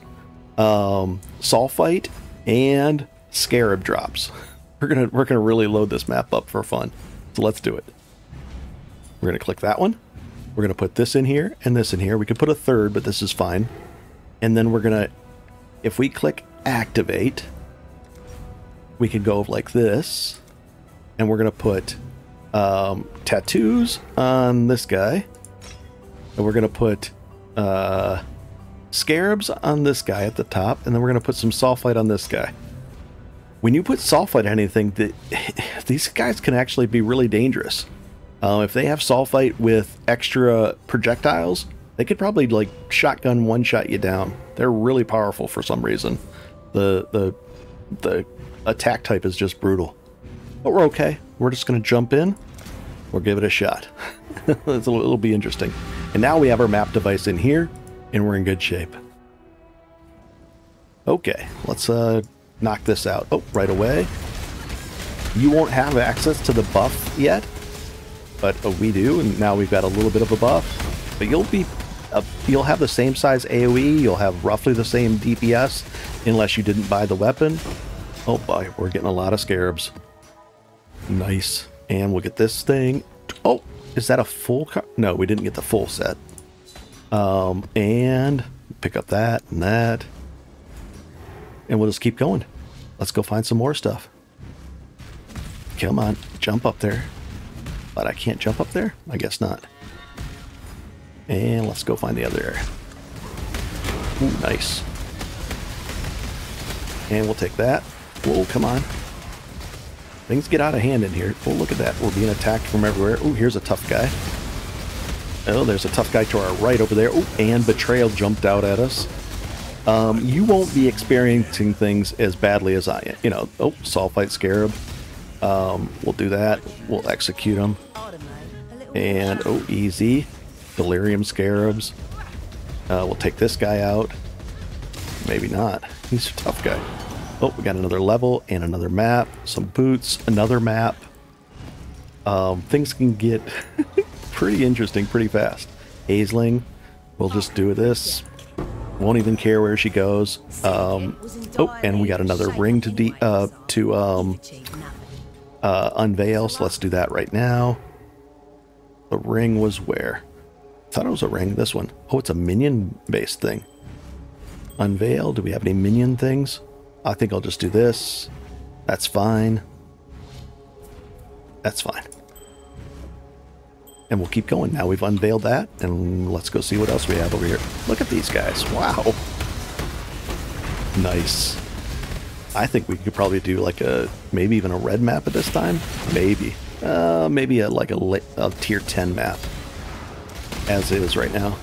um, sulfite, and scarab drops. (laughs) We're gonna we're gonna really load this map up for fun. So let's do it. We're gonna click that one. We're gonna put this in here and this in here. We could put a third, but this is fine and then we're gonna if we click activate we can go like this and we're gonna put um, tattoos on this guy and we're gonna put uh, scarabs on this guy at the top and then we're gonna put some sulfite on this guy when you put sulfite on anything the, (sighs) these guys can actually be really dangerous uh, if they have sulfite with extra projectiles they could probably like shotgun one shot you down. They're really powerful for some reason. The the the attack type is just brutal. But we're okay. We're just gonna jump in. We'll give it a shot. (laughs) it'll, it'll be interesting. And now we have our map device in here, and we're in good shape. Okay, let's uh, knock this out. Oh, right away. You won't have access to the buff yet, but uh, we do, and now we've got a little bit of a buff. But you'll be uh, you'll have the same size AoE, you'll have roughly the same DPS, unless you didn't buy the weapon. Oh boy, we're getting a lot of scarabs. Nice. And we'll get this thing. Oh, is that a full car? No, we didn't get the full set. Um, and pick up that and that. And we'll just keep going. Let's go find some more stuff. Come on, jump up there. But I can't jump up there? I guess not. And let's go find the other area. Ooh, nice. And we'll take that. Whoa, come on. Things get out of hand in here. Oh, look at that. We're being attacked from everywhere. Oh, here's a tough guy. Oh, there's a tough guy to our right over there. Oh, and Betrayal jumped out at us. Um, you won't be experiencing things as badly as I am. You know, oh, Sulfite Scarab. Um, we'll do that. We'll execute them. And, oh, easy. Delirium Scarabs. Uh, we'll take this guy out. Maybe not. He's a tough guy. Oh, we got another level and another map. Some boots, another map. Um, things can get (laughs) pretty interesting pretty fast. Aisling, we'll just do this. Won't even care where she goes. Um, oh, and we got another ring to de uh, to um, uh, unveil, so let's do that right now. The ring was where? I thought it was a ring. This one. Oh, it's a minion-based thing. Unveil. Do we have any minion things? I think I'll just do this. That's fine. That's fine. And we'll keep going. Now we've unveiled that, and let's go see what else we have over here. Look at these guys. Wow. Nice. I think we could probably do like a, maybe even a red map at this time. Maybe. Uh, maybe a, like a, a tier 10 map. As is right now.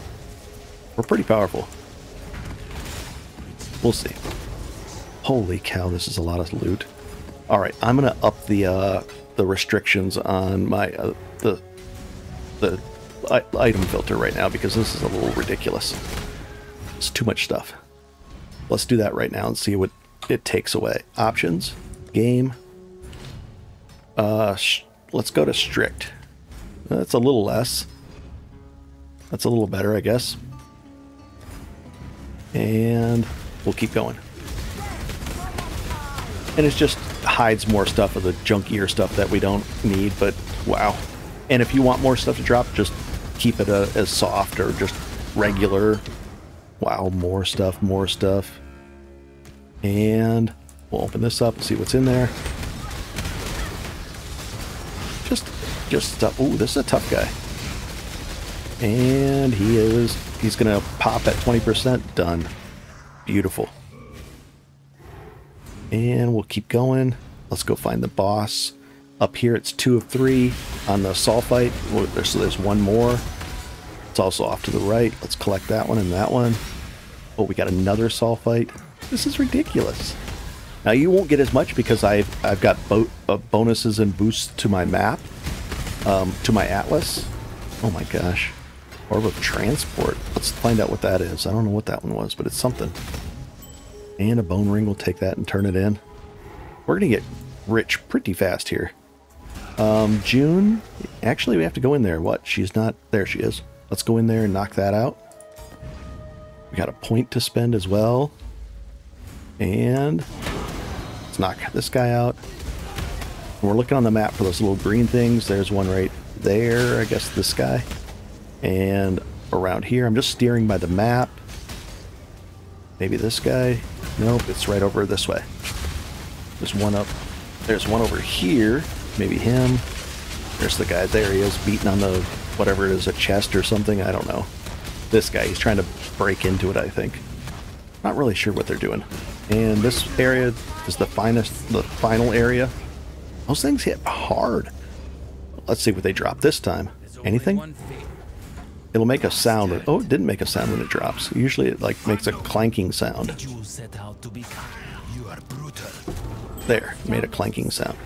We're pretty powerful. We'll see. Holy cow, this is a lot of loot. Alright, I'm gonna up the, uh, the restrictions on my, uh, the the item filter right now because this is a little ridiculous. It's too much stuff. Let's do that right now and see what it takes away. Options, game. Uh, let's go to strict. That's a little less. That's a little better, I guess. And we'll keep going. And it just hides more stuff of the junkier stuff that we don't need, but wow. And if you want more stuff to drop, just keep it uh, as soft or just regular. Wow, more stuff, more stuff. And we'll open this up and see what's in there. Just, just stuff. Ooh, this is a tough guy. And he is, he's to pop at 20%. Done. Beautiful. And we'll keep going. Let's go find the boss. Up here it's two of three on the sulfite. So there's one more. It's also off to the right. Let's collect that one and that one. Oh, we got another sulfite. This is ridiculous. Now you won't get as much because I've I've got bo uh, bonuses and boosts to my map, um, to my atlas. Oh my gosh, orb of transport. Let's find out what that is. I don't know what that one was, but it's something. And a bone ring We'll take that and turn it in. We're gonna get rich pretty fast here. Um, Jun, actually we have to go in there. What? She's not, there she is. Let's go in there and knock that out. We got a point to spend as well. And let's knock this guy out. We're looking on the map for those little green things. There's one right there, I guess this guy. And around here, I'm just steering by the map. Maybe this guy. Nope, it's right over this way. There's one up. There's one over here. Maybe him. There's the guy. There he is, beating on the, whatever it is, a chest or something. I don't know. This guy, he's trying to break into it, I think. Not really sure what they're doing. And this area is the finest, the final area. Those things hit hard. Let's see what they drop this time. Anything? It'll make a sound. Oh, it didn't make a sound when it drops. Usually it like makes a clanking sound. There, made a clanking sound.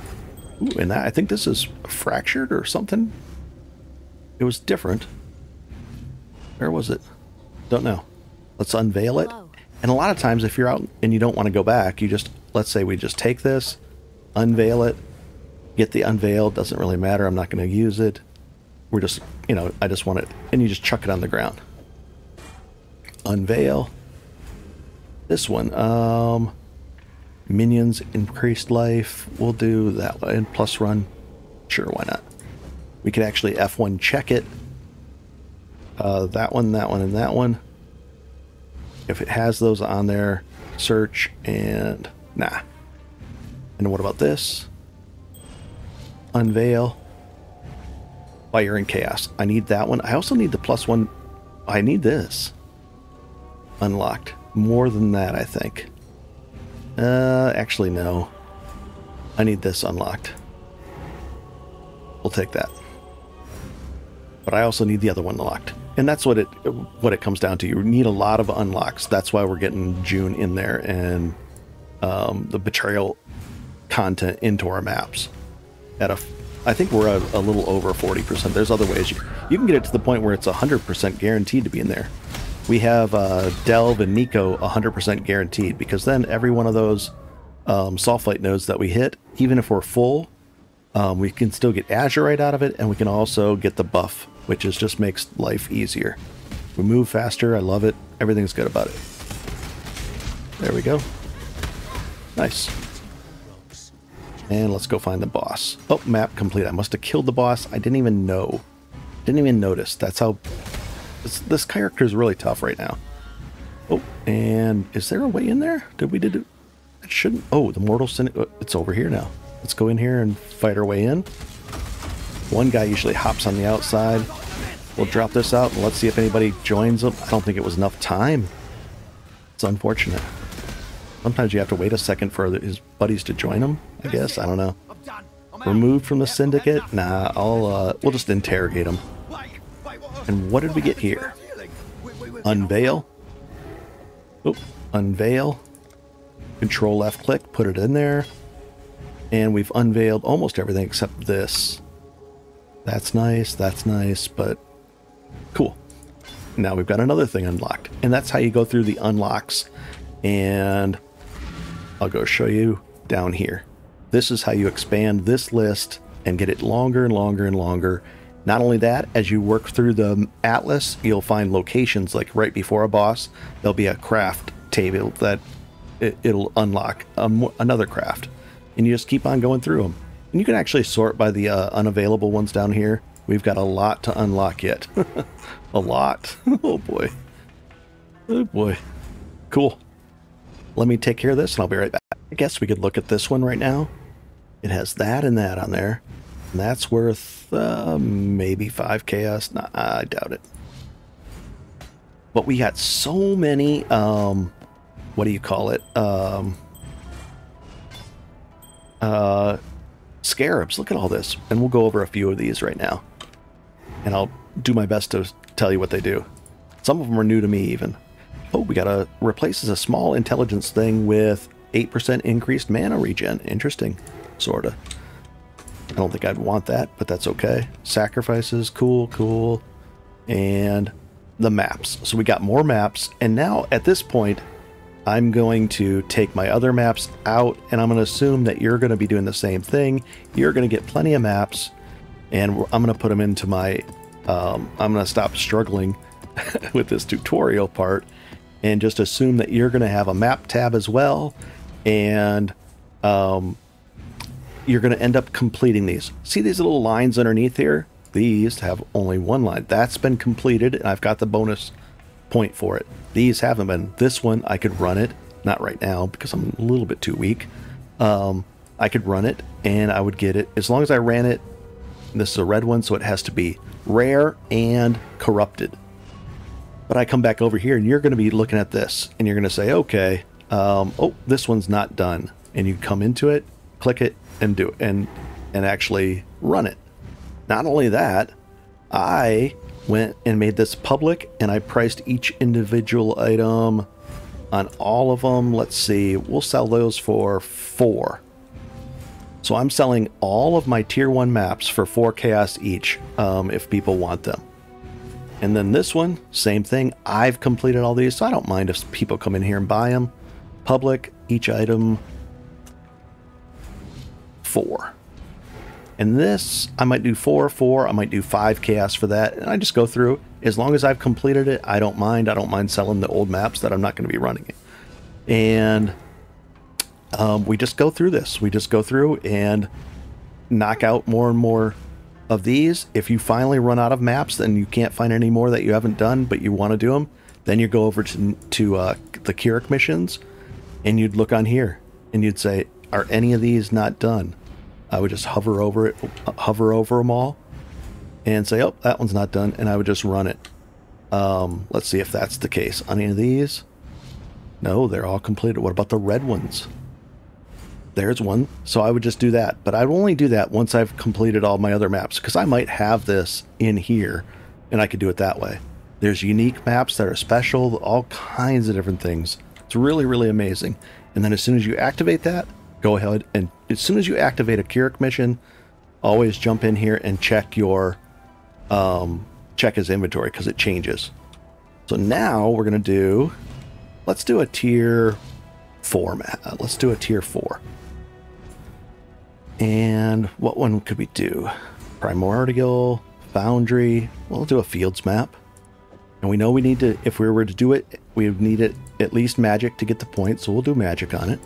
Ooh, and that, I think this is fractured or something. It was different. Where was it? Don't know. Let's unveil it. And a lot of times if you're out and you don't want to go back, you just, let's say we just take this, unveil it, get the unveil, doesn't really matter, I'm not going to use it. We're just, you know, I just want it, and you just chuck it on the ground. Unveil. This one, um, Minions, increased life. We'll do that one. Plus run. Sure, why not? We could actually F1 check it. Uh, that one, that one, and that one. If it has those on there, search and nah. And what about this? Unveil. Fire and Chaos. I need that one. I also need the plus one. I need this. Unlocked. More than that, I think. Uh, actually, no. I need this unlocked. We'll take that. but I also need the other one unlocked. And that's what it what it comes down to. You need a lot of unlocks. That's why we're getting Jun in there and um, the betrayal content into our maps. At a, I think we're a, a little over 40%. There's other ways you, you can get it to the point where it's 100% guaranteed to be in there. We have uh, Delve and Niko 100% guaranteed because then every one of those um, sulfite nodes that we hit, even if we're full, um, we can still get Azurite out of it, and we can also get the buff, which is just makes life easier. We move faster. I love it. Everything's good about it. There we go. Nice. And let's go find the boss. Oh, map complete. I must have killed the boss. I didn't even know. Didn't even notice. That's how... This, this character is really tough right now. Oh, and is there a way in there? Did we did it? It shouldn't... Oh, the Mortal Sin... Uh, it's over here now. Let's go in here and fight our way in. One guy usually hops on the outside. We'll drop this out and let's see if anybody joins them. I don't think it was enough time. It's unfortunate. Sometimes you have to wait a second for his buddies to join him, I guess. I don't know. Removed from the syndicate? Nah, I'll, uh, we'll just interrogate him. And what did we get here? Unveil. Oh, unveil. Control left click, put it in there. And we've unveiled almost everything except this. That's nice, that's nice, but cool. Now we've got another thing unlocked. And that's how you go through the unlocks. And I'll go show you down here. This is how you expand this list and get it longer and longer and longer. Not only that, as you work through the atlas, you'll find locations like right before a boss, there'll be a craft table that it, will unlock um, another craft and you just keep on going through them. And you can actually sort by the uh, unavailable ones down here. We've got a lot to unlock yet. (laughs) a lot. (laughs) oh boy. Oh boy. Cool. Let me take care of this and I'll be right back. I guess we could look at this one right now. It has that and that on there. And that's worth uh, maybe 5 chaos. Nah, I doubt it. But we got so many, um, what do you call it? Um, uh, scarabs. Look at all this. And we'll go over a few of these right now. And I'll do my best to tell you what they do. Some of them are new to me even. Oh, we got a replaces a small intelligence thing with 8% increased mana regen. Interesting. Sorta. I don't think I'd want that, but that's okay. Sacrifices, cool, cool. And the maps. So we got more maps, and now at this point, I'm going to take my other maps out and I'm going to assume that you're going to be doing the same thing. You're going to get plenty of maps and I'm going to put them into my, um, I'm going to stop struggling (laughs) with this tutorial part and just assume that you're going to have a map tab as well and um, you're going to end up completing these. See these little lines underneath here? These have only one line. That's been completed and I've got the bonus point for it. These haven't been. This one, I could run it. Not right now because I'm a little bit too weak. Um, I could run it and I would get it. As long as I ran it, this is a red one, so it has to be rare and corrupted. But I come back over here and you're going to be looking at this and you're going to say, okay, um, oh, this one's not done. And you come into it, click it, and do it, and and actually run it. Not only that, I went and made this public and I priced each individual item on all of them. Let's see, we'll sell those for four. So I'm selling all of my tier one maps for four chaos each um, if people want them. And then this one, same thing. I've completed all these, so I don't mind if people come in here and buy them. Public, each item, four. And this, I might do four, four, I might do five chaos for that. And I just go through. As long as I've completed it, I don't mind. I don't mind selling the old maps that I'm not going to be running it. And um, we just go through this. We just go through and knock out more and more of these. If you finally run out of maps, then you can't find any more that you haven't done, but you want to do them, then you go over to, to uh, the Kirac missions and you'd look on here and you'd say, are any of these not done? I would just hover over it, hover over them all, and say, "Oh, that one's not done," and I would just run it. Um, let's see if that's the case. On any of these? No, they're all completed. What about the red ones? There's one. So I would just do that. But I would only do that once I've completed all my other maps because I might have this in here and I could do it that way. There's unique maps that are special, all kinds of different things. It's really, really amazing. And then as soon as you activate that, go ahead and as soon as you activate a Kirac mission, always jump in here and check your um, check his inventory because it changes. So now we're gonna do let's do a tier four map. Let's do a tier four. And what one could we do? Primordial, Foundry. We'll do a fields map. And we know we need to, if we were to do it, we would need it at least magic to get the point, so we'll do magic on it.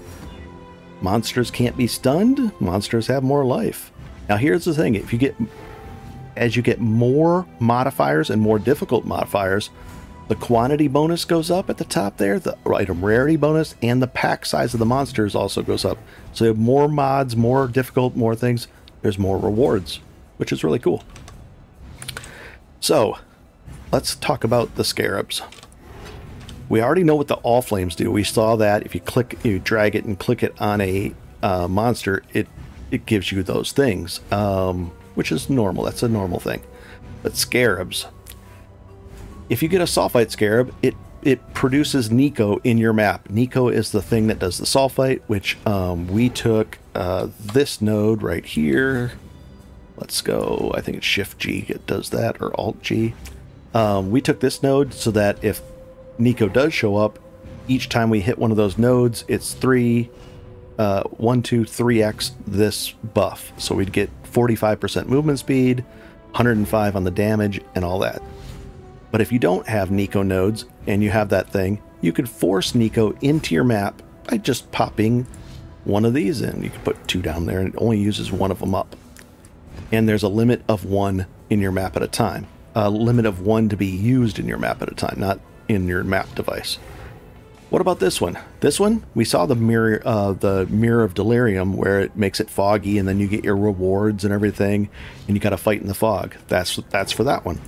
Monsters can't be stunned. Monsters have more life. Now here's the thing, if you get, as you get more modifiers and more difficult modifiers, the quantity bonus goes up at the top there, the item rarity bonus, and the pack size of the monsters also goes up. So you have more mods, more difficult, more things, there's more rewards, which is really cool. So, let's talk about the scarabs. We already know what the all flames do. We saw that if you click, you drag it and click it on a uh, monster, it it gives you those things, um, which is normal. That's a normal thing. But scarabs, if you get a sulfite scarab, it it produces Niko in your map. Niko is the thing that does the sulfite, which um, we took uh, this node right here. Let's go. I think it's Shift G. It does that or Alt G. Um, we took this node so that if Niko does show up, each time we hit one of those nodes, it's three, uh, one, two, three x this buff. So we'd get 45% movement speed, 105 on the damage, and all that. But if you don't have Niko nodes and you have that thing, you could force Niko into your map by just popping one of these in. You could put two down there and it only uses one of them up. And there's a limit of one in your map at a time a limit of one to be used in your map at a time, not in your map device. What about this one? This one, we saw the mirror, uh, the mirror of delirium, where it makes it foggy, and then you get your rewards and everything, and you got to fight in the fog. That's that's for that one.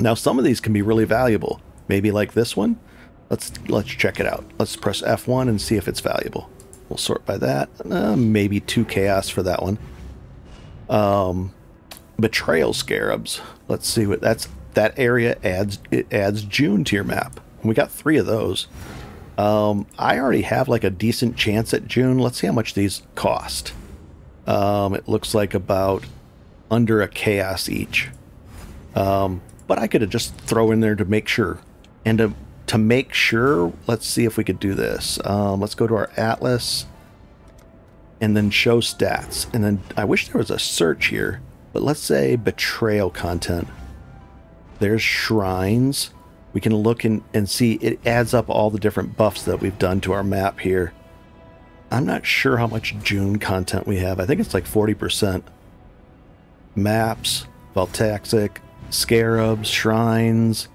Now, some of these can be really valuable. Maybe like this one. Let's let's check it out. Let's press F1 and see if it's valuable. We'll sort by that. Uh, maybe two chaos for that one. Um, betrayal scarabs. Let's see what that's. That area adds it adds Jun to your map. We got three of those. Um, I already have like a decent chance at Jun. Let's see how much these cost. Um, it looks like about under a chaos each. Um, but I could just throw in there to make sure. And to, to make sure, let's see if we could do this. Um, let's go to our atlas and then show stats. And then I wish there was a search here. But let's say betrayal content. There's shrines. We can look and, and see it adds up all the different buffs that we've done to our map here. I'm not sure how much Jun content we have. I think it's like 40%. Maps, Voltaxic, Scarabs, Shrines,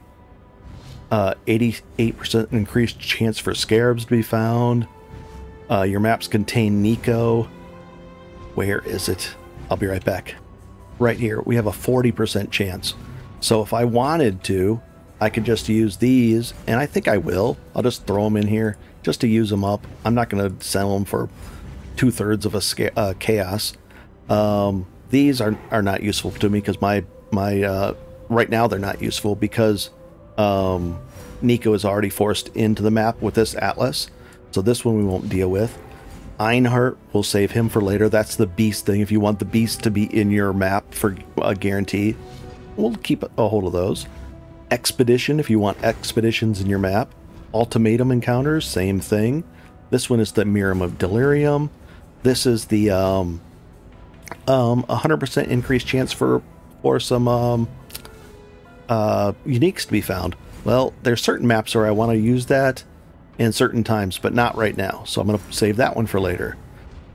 uh, 88% increased chance for Scarabs to be found. Uh, your maps contain Niko. Where is it? I'll be right back right here, we have a 40% chance. So if I wanted to, I could just use these, and I think I will. I'll just throw them in here just to use them up. I'm not going to sell them for two thirds of a uh, chaos. Um, these are are not useful to me because my my uh, right now they're not useful because um, Niko is already forced into the map with this atlas. So this one we won't deal with. Einhar, we'll save him for later. That's the beast thing. If you want the beast to be in your map for a guarantee, we'll keep a hold of those. Expedition, if you want expeditions in your map. Ultimatum encounters, same thing. This one is the Mirror of Delirium. This is the um, um, 100% increased chance for for some um, uh, uniques to be found. Well, there's certain maps where I want to use that in certain times, but not right now. So I'm going to save that one for later.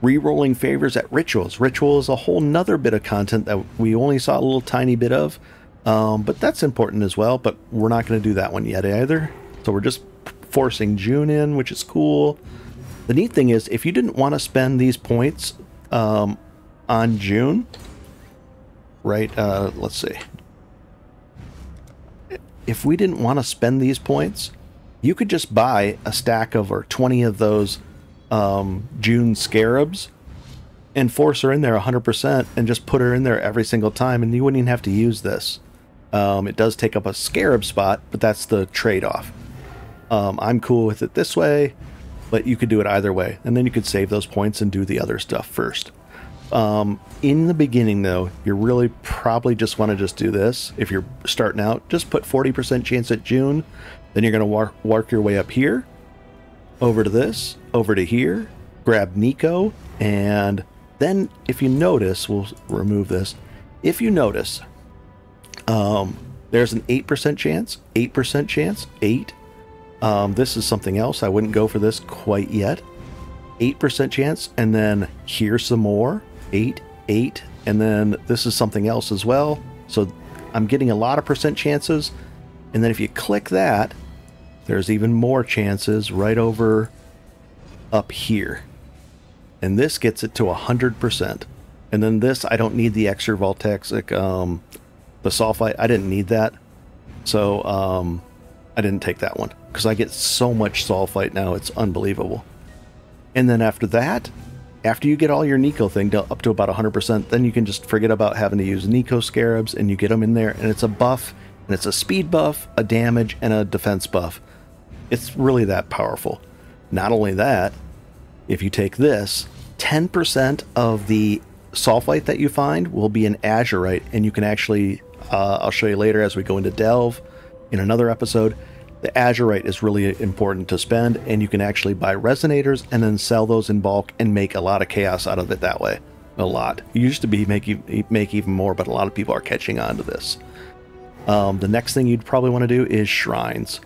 Rerolling favors at rituals. Ritual is a whole nother bit of content that we only saw a little tiny bit of, um, but that's important as well. But we're not going to do that one yet either. So we're just forcing Jun in, which is cool. The neat thing is, if you didn't want to spend these points um, on Jun, right? Uh, let's see. If we didn't want to spend these points, you could just buy a stack of or 20 of those um, Jun Scarabs and force her in there 100% and just put her in there every single time, and you wouldn't even have to use this. Um, it does take up a Scarab spot, but that's the trade off. Um, I'm cool with it this way, but you could do it either way. And then you could save those points and do the other stuff first. Um, in the beginning, though, you really probably just want to just do this. If you're starting out, just put 40% chance at Jun. Then you're going to work, work your way up here, over to this, over to here, grab Niko, and then if you notice, we'll remove this. If you notice, um, there's an 8% chance, 8% chance, 8. Um, this is something else. I wouldn't go for this quite yet. 8% chance, and then here's some more. 8, 8, and then this is something else as well. So I'm getting a lot of percent chances. And then if you click that, there's even more chances right over up here. And this gets it to 100%. And then this, I don't need the extra Voltaxic, um, the sulfite. I didn't need that. So um, I didn't take that one because I get so much sulfite now. It's unbelievable. And then after that, after you get all your Niko thing up to about 100%, then you can just forget about having to use Niko Scarabs and you get them in there and it's a buff and it's a speed buff, a damage, and a defense buff. It's really that powerful. Not only that, if you take this, 10% of the sulfite that you find will be an azurite, and you can actually, uh, I'll show you later as we go into Delve in another episode. The azurite is really important to spend, and you can actually buy resonators and then sell those in bulk and make a lot of chaos out of it that way. A lot. Used to be make make even more, but a lot of people are catching on to this. Um, the next thing you'd probably want to do is shrines.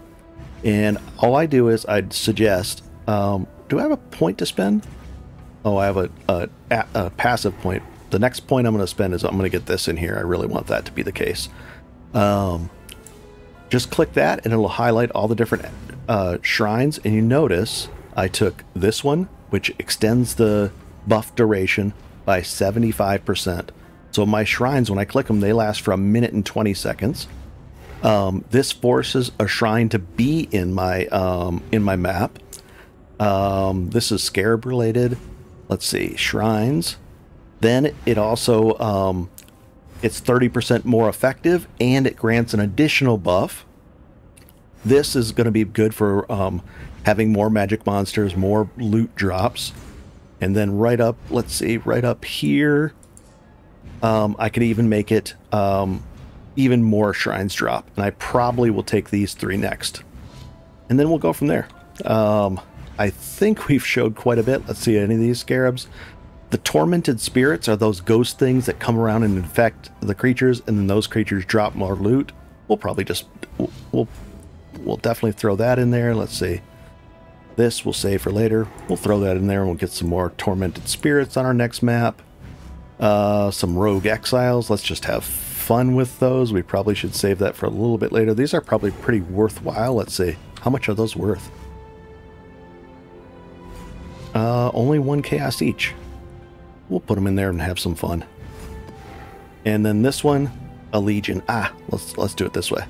And all I do is I'd suggest, um, do I have a point to spend? Oh, I have a, a, a passive point. The next point I'm going to spend is I'm going to get this in here. I really want that to be the case. Um, just click that and it'll highlight all the different uh, shrines. And you notice I took this one, which extends the buff duration by 75%. So my shrines, when I click them, they last for a minute and 20 seconds. Um, this forces a shrine to be in my um, in my map. Um, this is scarab related. Let's see, shrines. Then it also um, it's 30% more effective and it grants an additional buff. This is going to be good for um, having more magic monsters, more loot drops. And then right up, let's see, right up here, um, I could even make it um, even more shrines drop. And I probably will take these three next. And then we'll go from there. Um, I think we've showed quite a bit. Let's see any of these scarabs. The tormented spirits are those ghost things that come around and infect the creatures, and then those creatures drop more loot. We'll probably just we'll we'll definitely throw that in there. Let's see. This we'll save for later. We'll throw that in there and we'll get some more tormented spirits on our next map. Uh, some rogue exiles. Let's just have fun with those. We probably should save that for a little bit later. These are probably pretty worthwhile. Let's see. How much are those worth? Uh, only one chaos each. We'll put them in there and have some fun. And then this one, a legion. Ah, let's let's do it this way.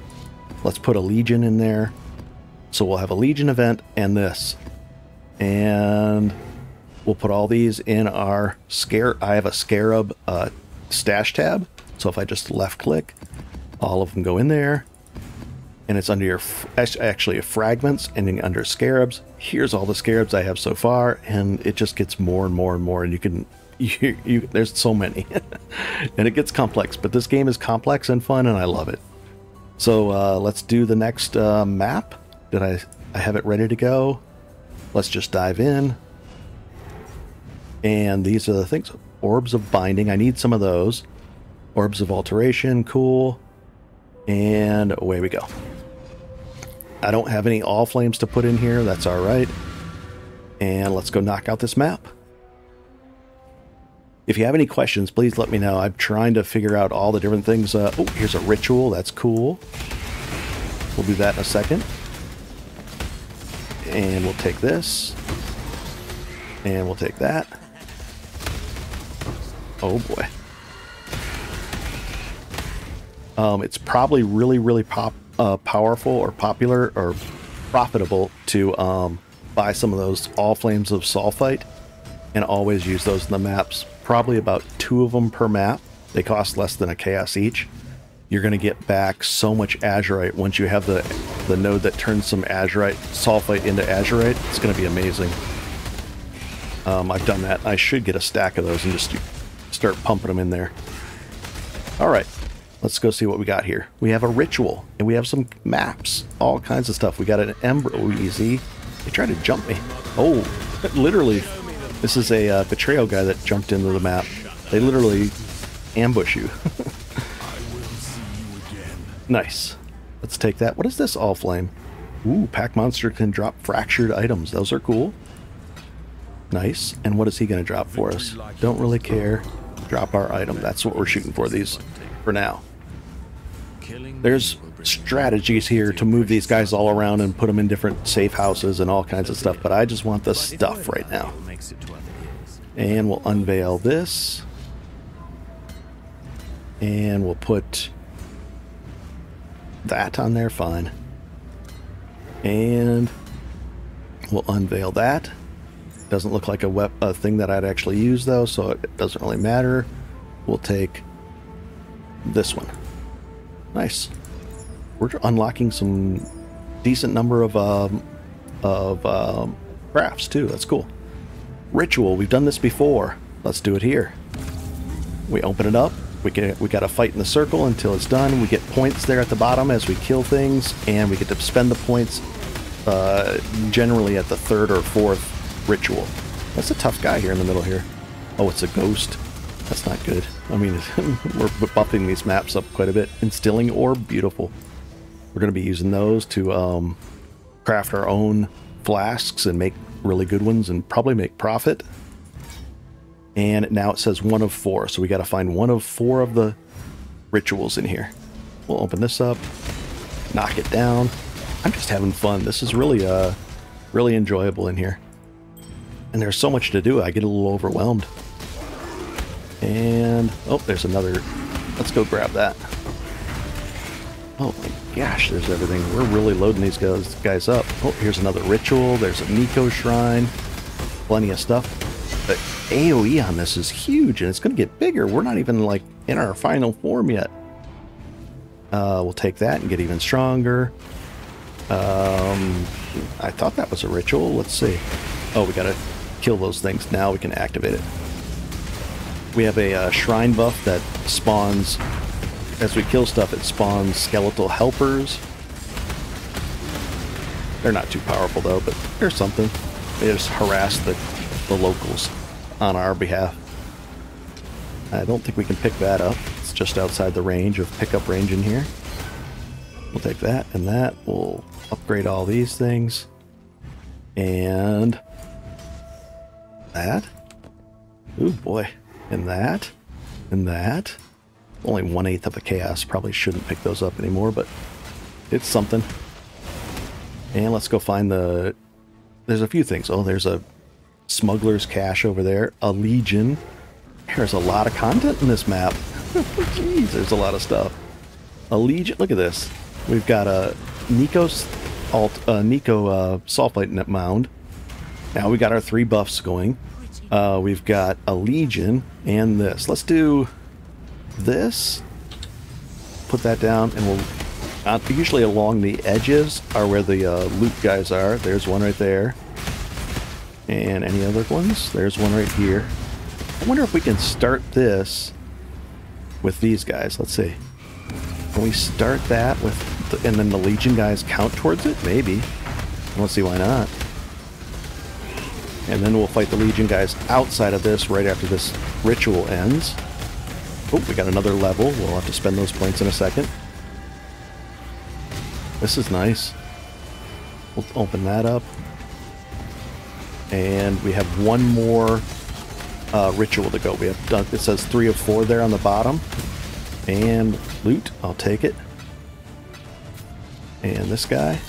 Let's put a legion in there. So we'll have a legion event and this. And we'll put all these in our scare. I have a scarab uh, stash tab. So if I just left click, all of them go in there. And it's under your, actually, fragments and under scarabs. Here's all the scarabs I have so far. And it just gets more and more and more. And you can, (laughs) you, you there's so many. (laughs) and it gets complex. But this game is complex and fun, and I love it. So uh, let's do the next uh, map. Did I, I have it ready to go? Let's just dive in. And these are the things. Orbs of Binding. I need some of those. Orbs of Alteration, cool. And away we go. I don't have any all flames to put in here, that's alright. And let's go knock out this map. If you have any questions, please let me know. I'm trying to figure out all the different things. Uh, oh, here's a ritual, that's cool. We'll do that in a second. And we'll take this. And we'll take that. Oh boy. Um, it's probably really, really pop, uh, powerful or popular or profitable to um, buy some of those All Flames of Sulfite and always use those in the maps. Probably about two of them per map. They cost less than a chaos each. You're going to get back so much azurite once you have the the node that turns some azurite sulfite into azurite. It's going to be amazing. Um, I've done that. I should get a stack of those and just start pumping them in there. All right, let's go see what we got here. We have a ritual, and we have some maps, all kinds of stuff. We got an ember. Oh, easy. They tried to jump me. Oh, (laughs) literally. This is a uh, betrayal guy that jumped into the map. They literally ambush you. (laughs) nice. Let's take that. What is this Allflame? Ooh, pack monster can drop fractured items. Those are cool. Nice. And what is he going to drop for us? Don't really care. Drop our item. That's what we're shooting for these for now. There's strategies here to move these guys all around and put them in different safe houses and all kinds of stuff, but I just want the stuff right now. And we'll unveil this. And we'll put that on there, fine. And we'll unveil that. Doesn't look like a, a thing that I'd actually use though, so it doesn't really matter. We'll take this one. Nice. We're unlocking some decent number of um, of um, crafts too. That's cool. Ritual. We've done this before. Let's do it here. We open it up. We get we got to fight in the circle until it's done. We get points there at the bottom as we kill things, and we get to spend the points uh, generally at the third or fourth ritual. That's a tough guy here in the middle here. Oh, it's a ghost. That's not good. I mean, (laughs) we're buffing these maps up quite a bit. Instilling orb, beautiful. We're going to be using those to um, craft our own flasks and make really good ones and probably make profit. And now it says one of four, so we got to find one of four of the rituals in here. We'll open this up, knock it down. I'm just having fun. This is really, uh, really enjoyable in here. And there's so much to do, I get a little overwhelmed. And, oh, there's another. Let's go grab that. Oh my gosh, there's everything. We're really loading these guys, guys up. Oh, here's another ritual. There's a Niko shrine. Plenty of stuff. The AoE on this is huge, and it's going to get bigger. We're not even, like, in our final form yet. Uh, we'll take that and get even stronger. Um, I thought that was a ritual. Let's see. Oh, we got to kill those things. Now we can activate it. We have a uh, shrine buff that spawns, as we kill stuff, it spawns skeletal helpers. They're not too powerful though, but they're something. They just harass the, the locals on our behalf. I don't think we can pick that up. It's just outside the range of pickup range in here. We'll take that and that. We'll upgrade all these things. And that. Ooh, boy. And that. And that. Only one-eighth of a chaos. Probably shouldn't pick those up anymore, but it's something. And let's go find the... There's a few things. Oh, there's a smuggler's cache over there. A legion. There's a lot of content in this map. (laughs) Jeez, there's a lot of stuff. A legion. Look at this. We've got a Niko's alt, uh, Niko uh, sulfite mound. Now we got our three buffs going. Uh, we've got a Legion and this. Let's do this. Put that down and we'll... Uh, usually along the edges are where the uh, loot guys are. There's one right there. And any other ones? There's one right here. I wonder if we can start this with these guys. Let's see. Can we start that with... The, and then the Legion guys count towards it? Maybe. Let's see why not. And then we'll fight the Legion guys outside of this right after this ritual ends. Oh, we got another level. We'll have to spend those points in a second. This is nice. We'll open that up. And we have one more uh, ritual to go. We have done, it says three of four there on the bottom. And loot, I'll take it. And this guy.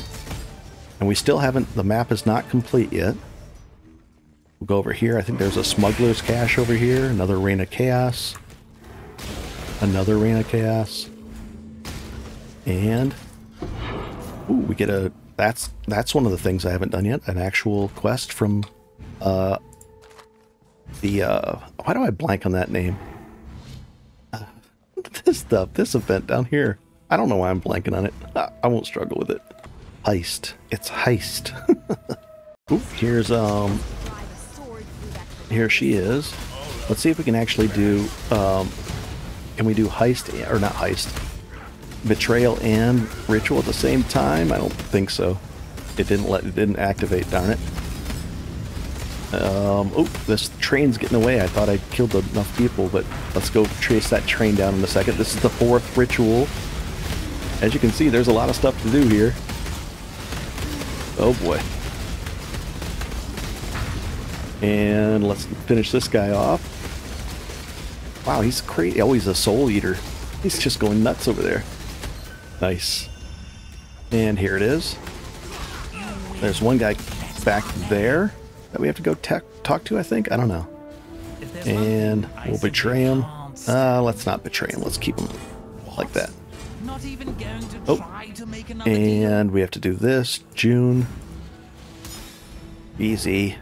And we still haven't, the map is not complete yet. We'll go over here. I think there's a smuggler's cache over here. Another Rain of Chaos. Another Rain of Chaos. And... Ooh, we get a that's that's one of the things I haven't done yet. An actual quest from uh, the uh, why do I blank on that name? Uh, (laughs) this stuff, this event down here. I don't know why I'm blanking on it. I won't struggle with it. Heist. It's heist. (laughs) Oop, here's um. Here she is. Let's see if we can actually do. Um, can we do heist or not heist? betrayal and ritual at the same time? I don't think so. It didn't let it didn't activate, darn it. Um, oh, this train's getting away. I thought I killed enough people, but let's go trace that train down in a second. This is the fourth ritual. As you can see, there's a lot of stuff to do here. Oh boy. And let's finish this guy off. Wow, he's crazy. Oh, he's a soul eater. He's just going nuts over there. Nice. And here it is. There's one guy back there that we have to go talk to, I think. I don't know. And we'll betray him. Uh, let's not betray him. Let's keep him like that. Oh, and we have to do this. Jun. Easy.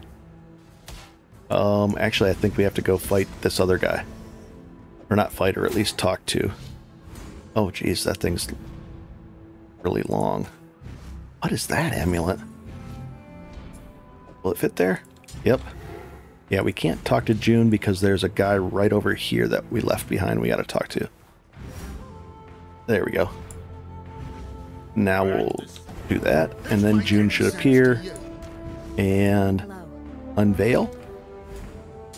Um, actually, I think we have to go fight this other guy. Or not fight, or at least talk to. Oh, geez, that thing's really long. What is that amulet? Will it fit there? Yep. Yeah, we can't talk to Jun because there's a guy right over here that we left behind we got to talk to. There we go. Now we'll do that, and then Jun should appear and unveil.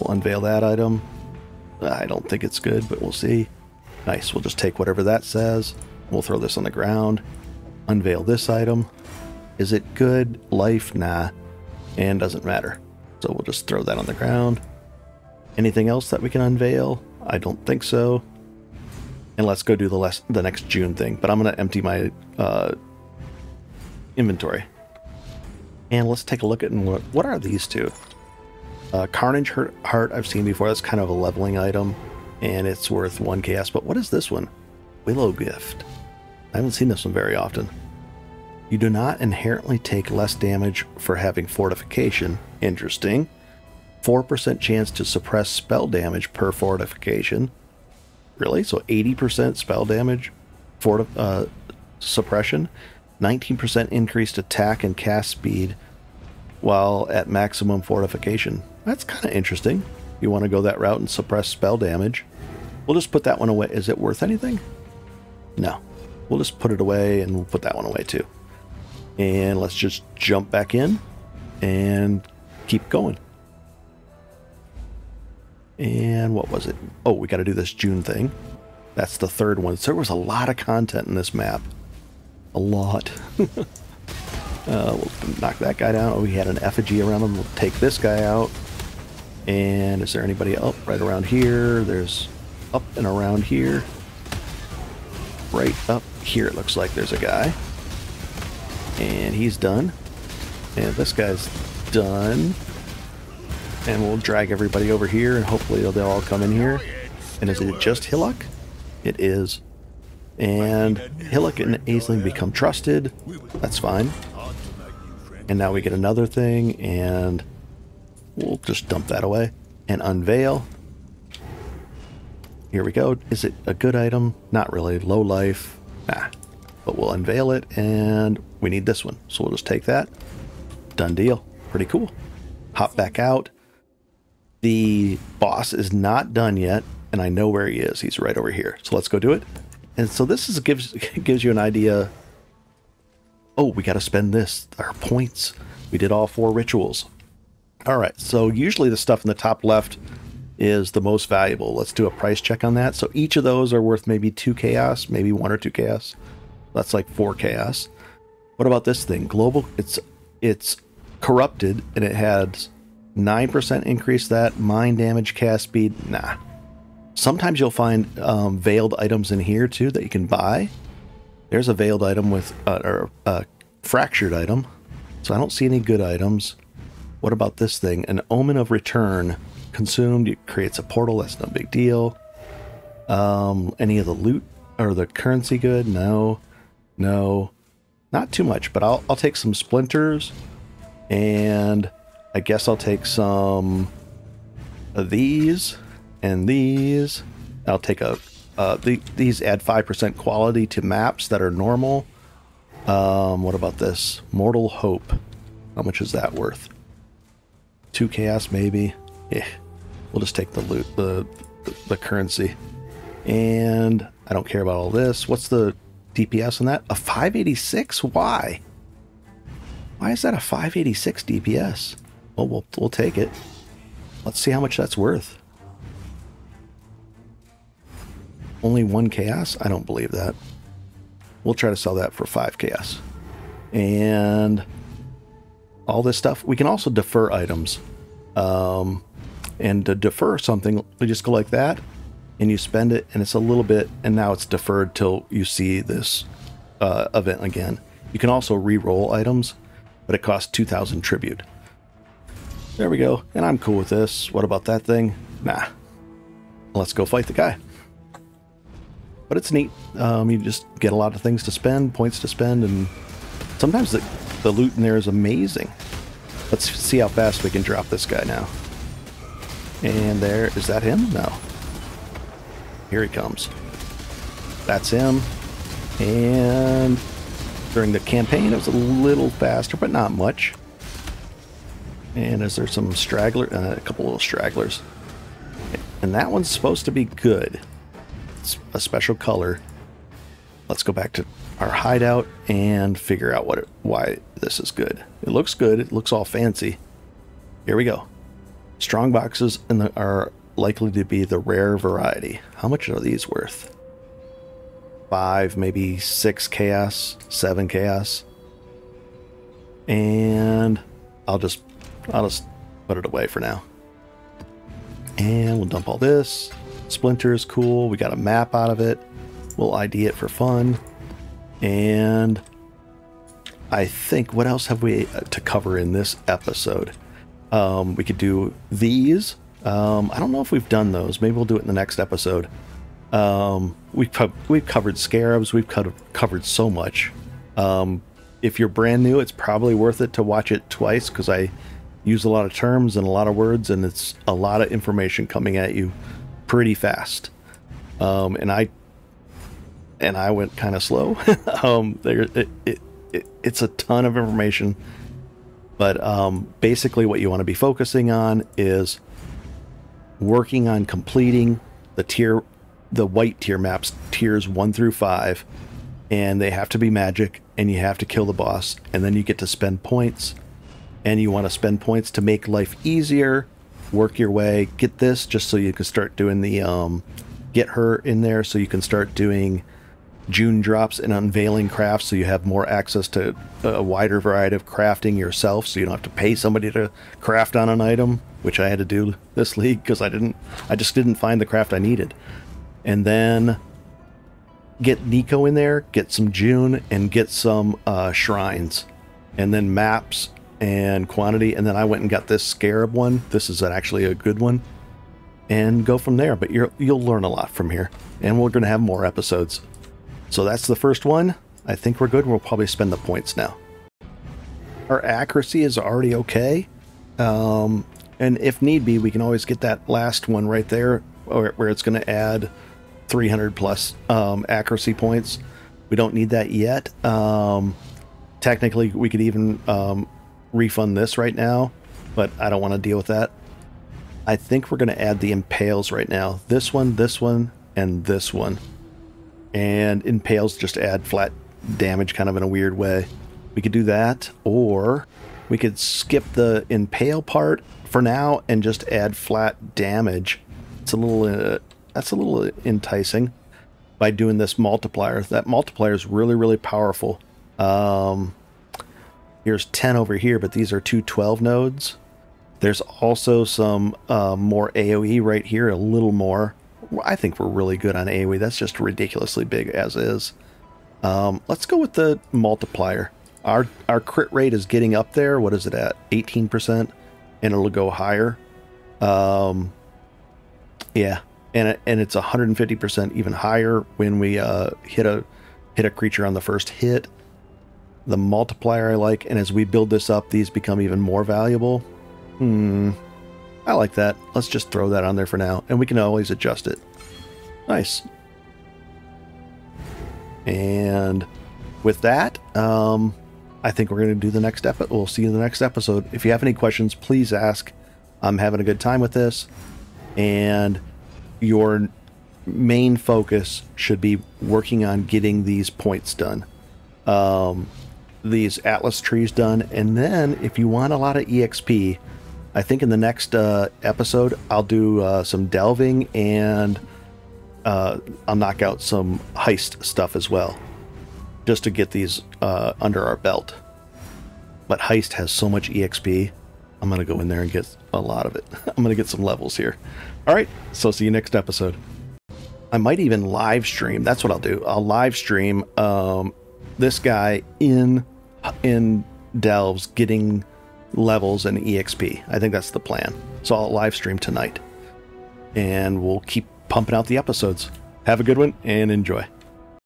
We'll unveil that item. I don't think it's good, but we'll see. Nice, we'll just take whatever that says. We'll throw this on the ground unveil this item. Is it good? Life? Nah. And doesn't matter. So we'll just throw that on the ground. Anything else that we can unveil? I don't think so. And let's go do the less the next Jun thing. But I'm going to empty my uh, inventory. And let's take a look at what, what are these two? Uh, Carnage Heart I've seen before. That's kind of a leveling item. And it's worth 1 KS. But what is this one? Willow Gift. I haven't seen this one very often. You do not inherently take less damage for having fortification. Interesting. 4% chance to suppress spell damage per fortification. Really? So 80% spell damage for uh, suppression. 19% increased attack and cast speed while at maximum fortification. That's kind of interesting. You want to go that route and suppress spell damage. We'll just put that one away. Is it worth anything? No. We'll just put it away and we'll put that one away too. And let's just jump back in and keep going. And what was it? Oh, we got to do this Jun thing. That's the third one. So there was a lot of content in this map. A lot. (laughs) uh, we'll knock that guy down. Oh, we had an effigy around him. We'll take this guy out. And is there anybody up right around here? There's up and around here. Right up here it looks like there's a guy. And he's done. And this guy's done. And we'll drag everybody over here and hopefully they'll all come in here. And is it just Hillock? It is. And Hillock and Aisling become trusted. That's fine. And now we get another thing and we'll just dump that away and unveil. Here we go. Is it a good item? Not really. Low life. Nah. But we'll unveil it, and we need this one. So we'll just take that. Done deal. Pretty cool. Hop back out. The boss is not done yet, and I know where he is. He's right over here. So let's go do it. And so this is gives (laughs) gives you an idea. Oh, we got to spend this. Our points. We did all four rituals. All right. So usually the stuff in the top left is the most valuable. Let's do a price check on that. So each of those are worth maybe two chaos, maybe one or two chaos. That's like four chaos. What about this thing? Global. It's it's corrupted and it had nine percent increase that mind damage, cast speed. Nah. Sometimes you'll find um, veiled items in here too that you can buy. There's a veiled item with uh, or a fractured item. So I don't see any good items. What about this thing? An omen of return consumed, it creates a portal. That's no big deal. Um, any of the loot or the currency good? No, no. Not too much, but I'll, I'll take some splinters. And I guess I'll take some of these and these. I'll take a... Uh, the, these add 5% quality to maps that are normal. Um, what about this? Mortal Hope. How much is that worth? Two chaos, maybe. Yeah, we'll just take the loot, the, the, the currency. And I don't care about all this. What's the DPS on that? A 586? Why? Why is that a 586 DPS? Well, we'll, we'll take it. Let's see how much that's worth. Only one chaos? I don't believe that. We'll try to sell that for five chaos. And all this stuff. We can also defer items. Um, and to defer something, we just go like that, and you spend it, and it's a little bit, and now it's deferred till you see this uh, event again. You can also re-roll items, but it costs 2,000 tribute. There we go, and I'm cool with this. What about that thing? Nah. Let's go fight the guy. But it's neat. Um, you just get a lot of things to spend, points to spend, and sometimes the, the loot in there is amazing. Let's see how fast we can drop this guy now. And there, is that him? No. Here he comes. That's him. And during the campaign, it was a little faster, but not much. And is there some straggler? Uh, a couple little stragglers. And that one's supposed to be good. It's a special color. Let's go back to our hideout and figure out what it, why this is good. It looks good. It looks all fancy. Here we go. Strong boxes the, are likely to be the rare variety. How much are these worth? Five, maybe six chaos, seven chaos. And I'll just, I'll just put it away for now. And we'll dump all this. Splinter is cool. We got a map out of it. We'll ID it for fun. And I think, what else have we uh, to cover in this episode? Um, we could do these. Um, I don't know if we've done those. Maybe we'll do it in the next episode. Um, we've, we've covered scarabs. We've co- covered so much. Um, if you're brand new, it's probably worth it to watch it twice because I use a lot of terms and a lot of words, and it's a lot of information coming at you pretty fast. Um, and I and I went kind of slow. (laughs) um, there, it, it, it, it's a ton of information, but um, basically, what you want to be focusing on is working on completing the tier, the white tier maps, tiers one through five, and they have to be magic, and you have to kill the boss, and then you get to spend points, and you want to spend points to make life easier. Work your way, get this just so you can start doing the um, get her in there, so you can start doing Jun drops and unveiling crafts so you have more access to a wider variety of crafting yourself so you don't have to pay somebody to craft on an item which I had to do this league because I didn't I just didn't find the craft I needed. And then get Niko in there get some Jun and get some uh, shrines and then maps and quantity and then I went and got this scarab one. This is actually a good one. And go from there but you you'll learn a lot from here. And we're going to have more episodes so that's the first one. I think we're good. We'll probably spend the points now. Our accuracy is already okay. Um, and if need be, we can always get that last one right there where it's going to add 300 plus um, accuracy points. We don't need that yet. Um, technically, we could even um, refund this right now, but I don't want to deal with that. I think we're going to add the impales right now. This one, this one, and this one and impales just add flat damage kind of in a weird way. We could do that, or we could skip the impale part for now and just add flat damage. It's a little uh, that's a little enticing by doing this multiplier. That multiplier is really really powerful. Um, here's 10 over here, but these are two 12 nodes. There's also some uh, more AoE right here, a little more. I think we're really good on AoE. That's just ridiculously big as is. Um, let's go with the multiplier. Our our crit rate is getting up there. What is it at? 18%, and it'll go higher. Um, yeah, and it, and it's 150% even higher when we uh, hit a hit a creature on the first hit. the multiplier I like, and as we build this up, these become even more valuable. Hmm. I like that. Let's just throw that on there for now, and we can always adjust it. Nice. And with that, um, I think we're going to do the next episode. We'll see you in the next episode. If you have any questions, please ask. I'm having a good time with this. And your main focus should be working on getting these points done. Um, these atlas trees done. And then if you want a lot of EXP, I think in the next uh, episode, I'll do uh, some delving and uh, I'll knock out some heist stuff as well just to get these uh, under our belt. But Heist has so much EXP. I'm going to go in there and get a lot of it. (laughs) I'm going to get some levels here. All right, so see you next episode. I might even live stream. That's what I'll do. I'll live stream um, this guy in in Delves getting levels and EXP. I think that's the plan. So I'll live stream tonight. And we'll keep pumping out the episodes. Have a good one and enjoy.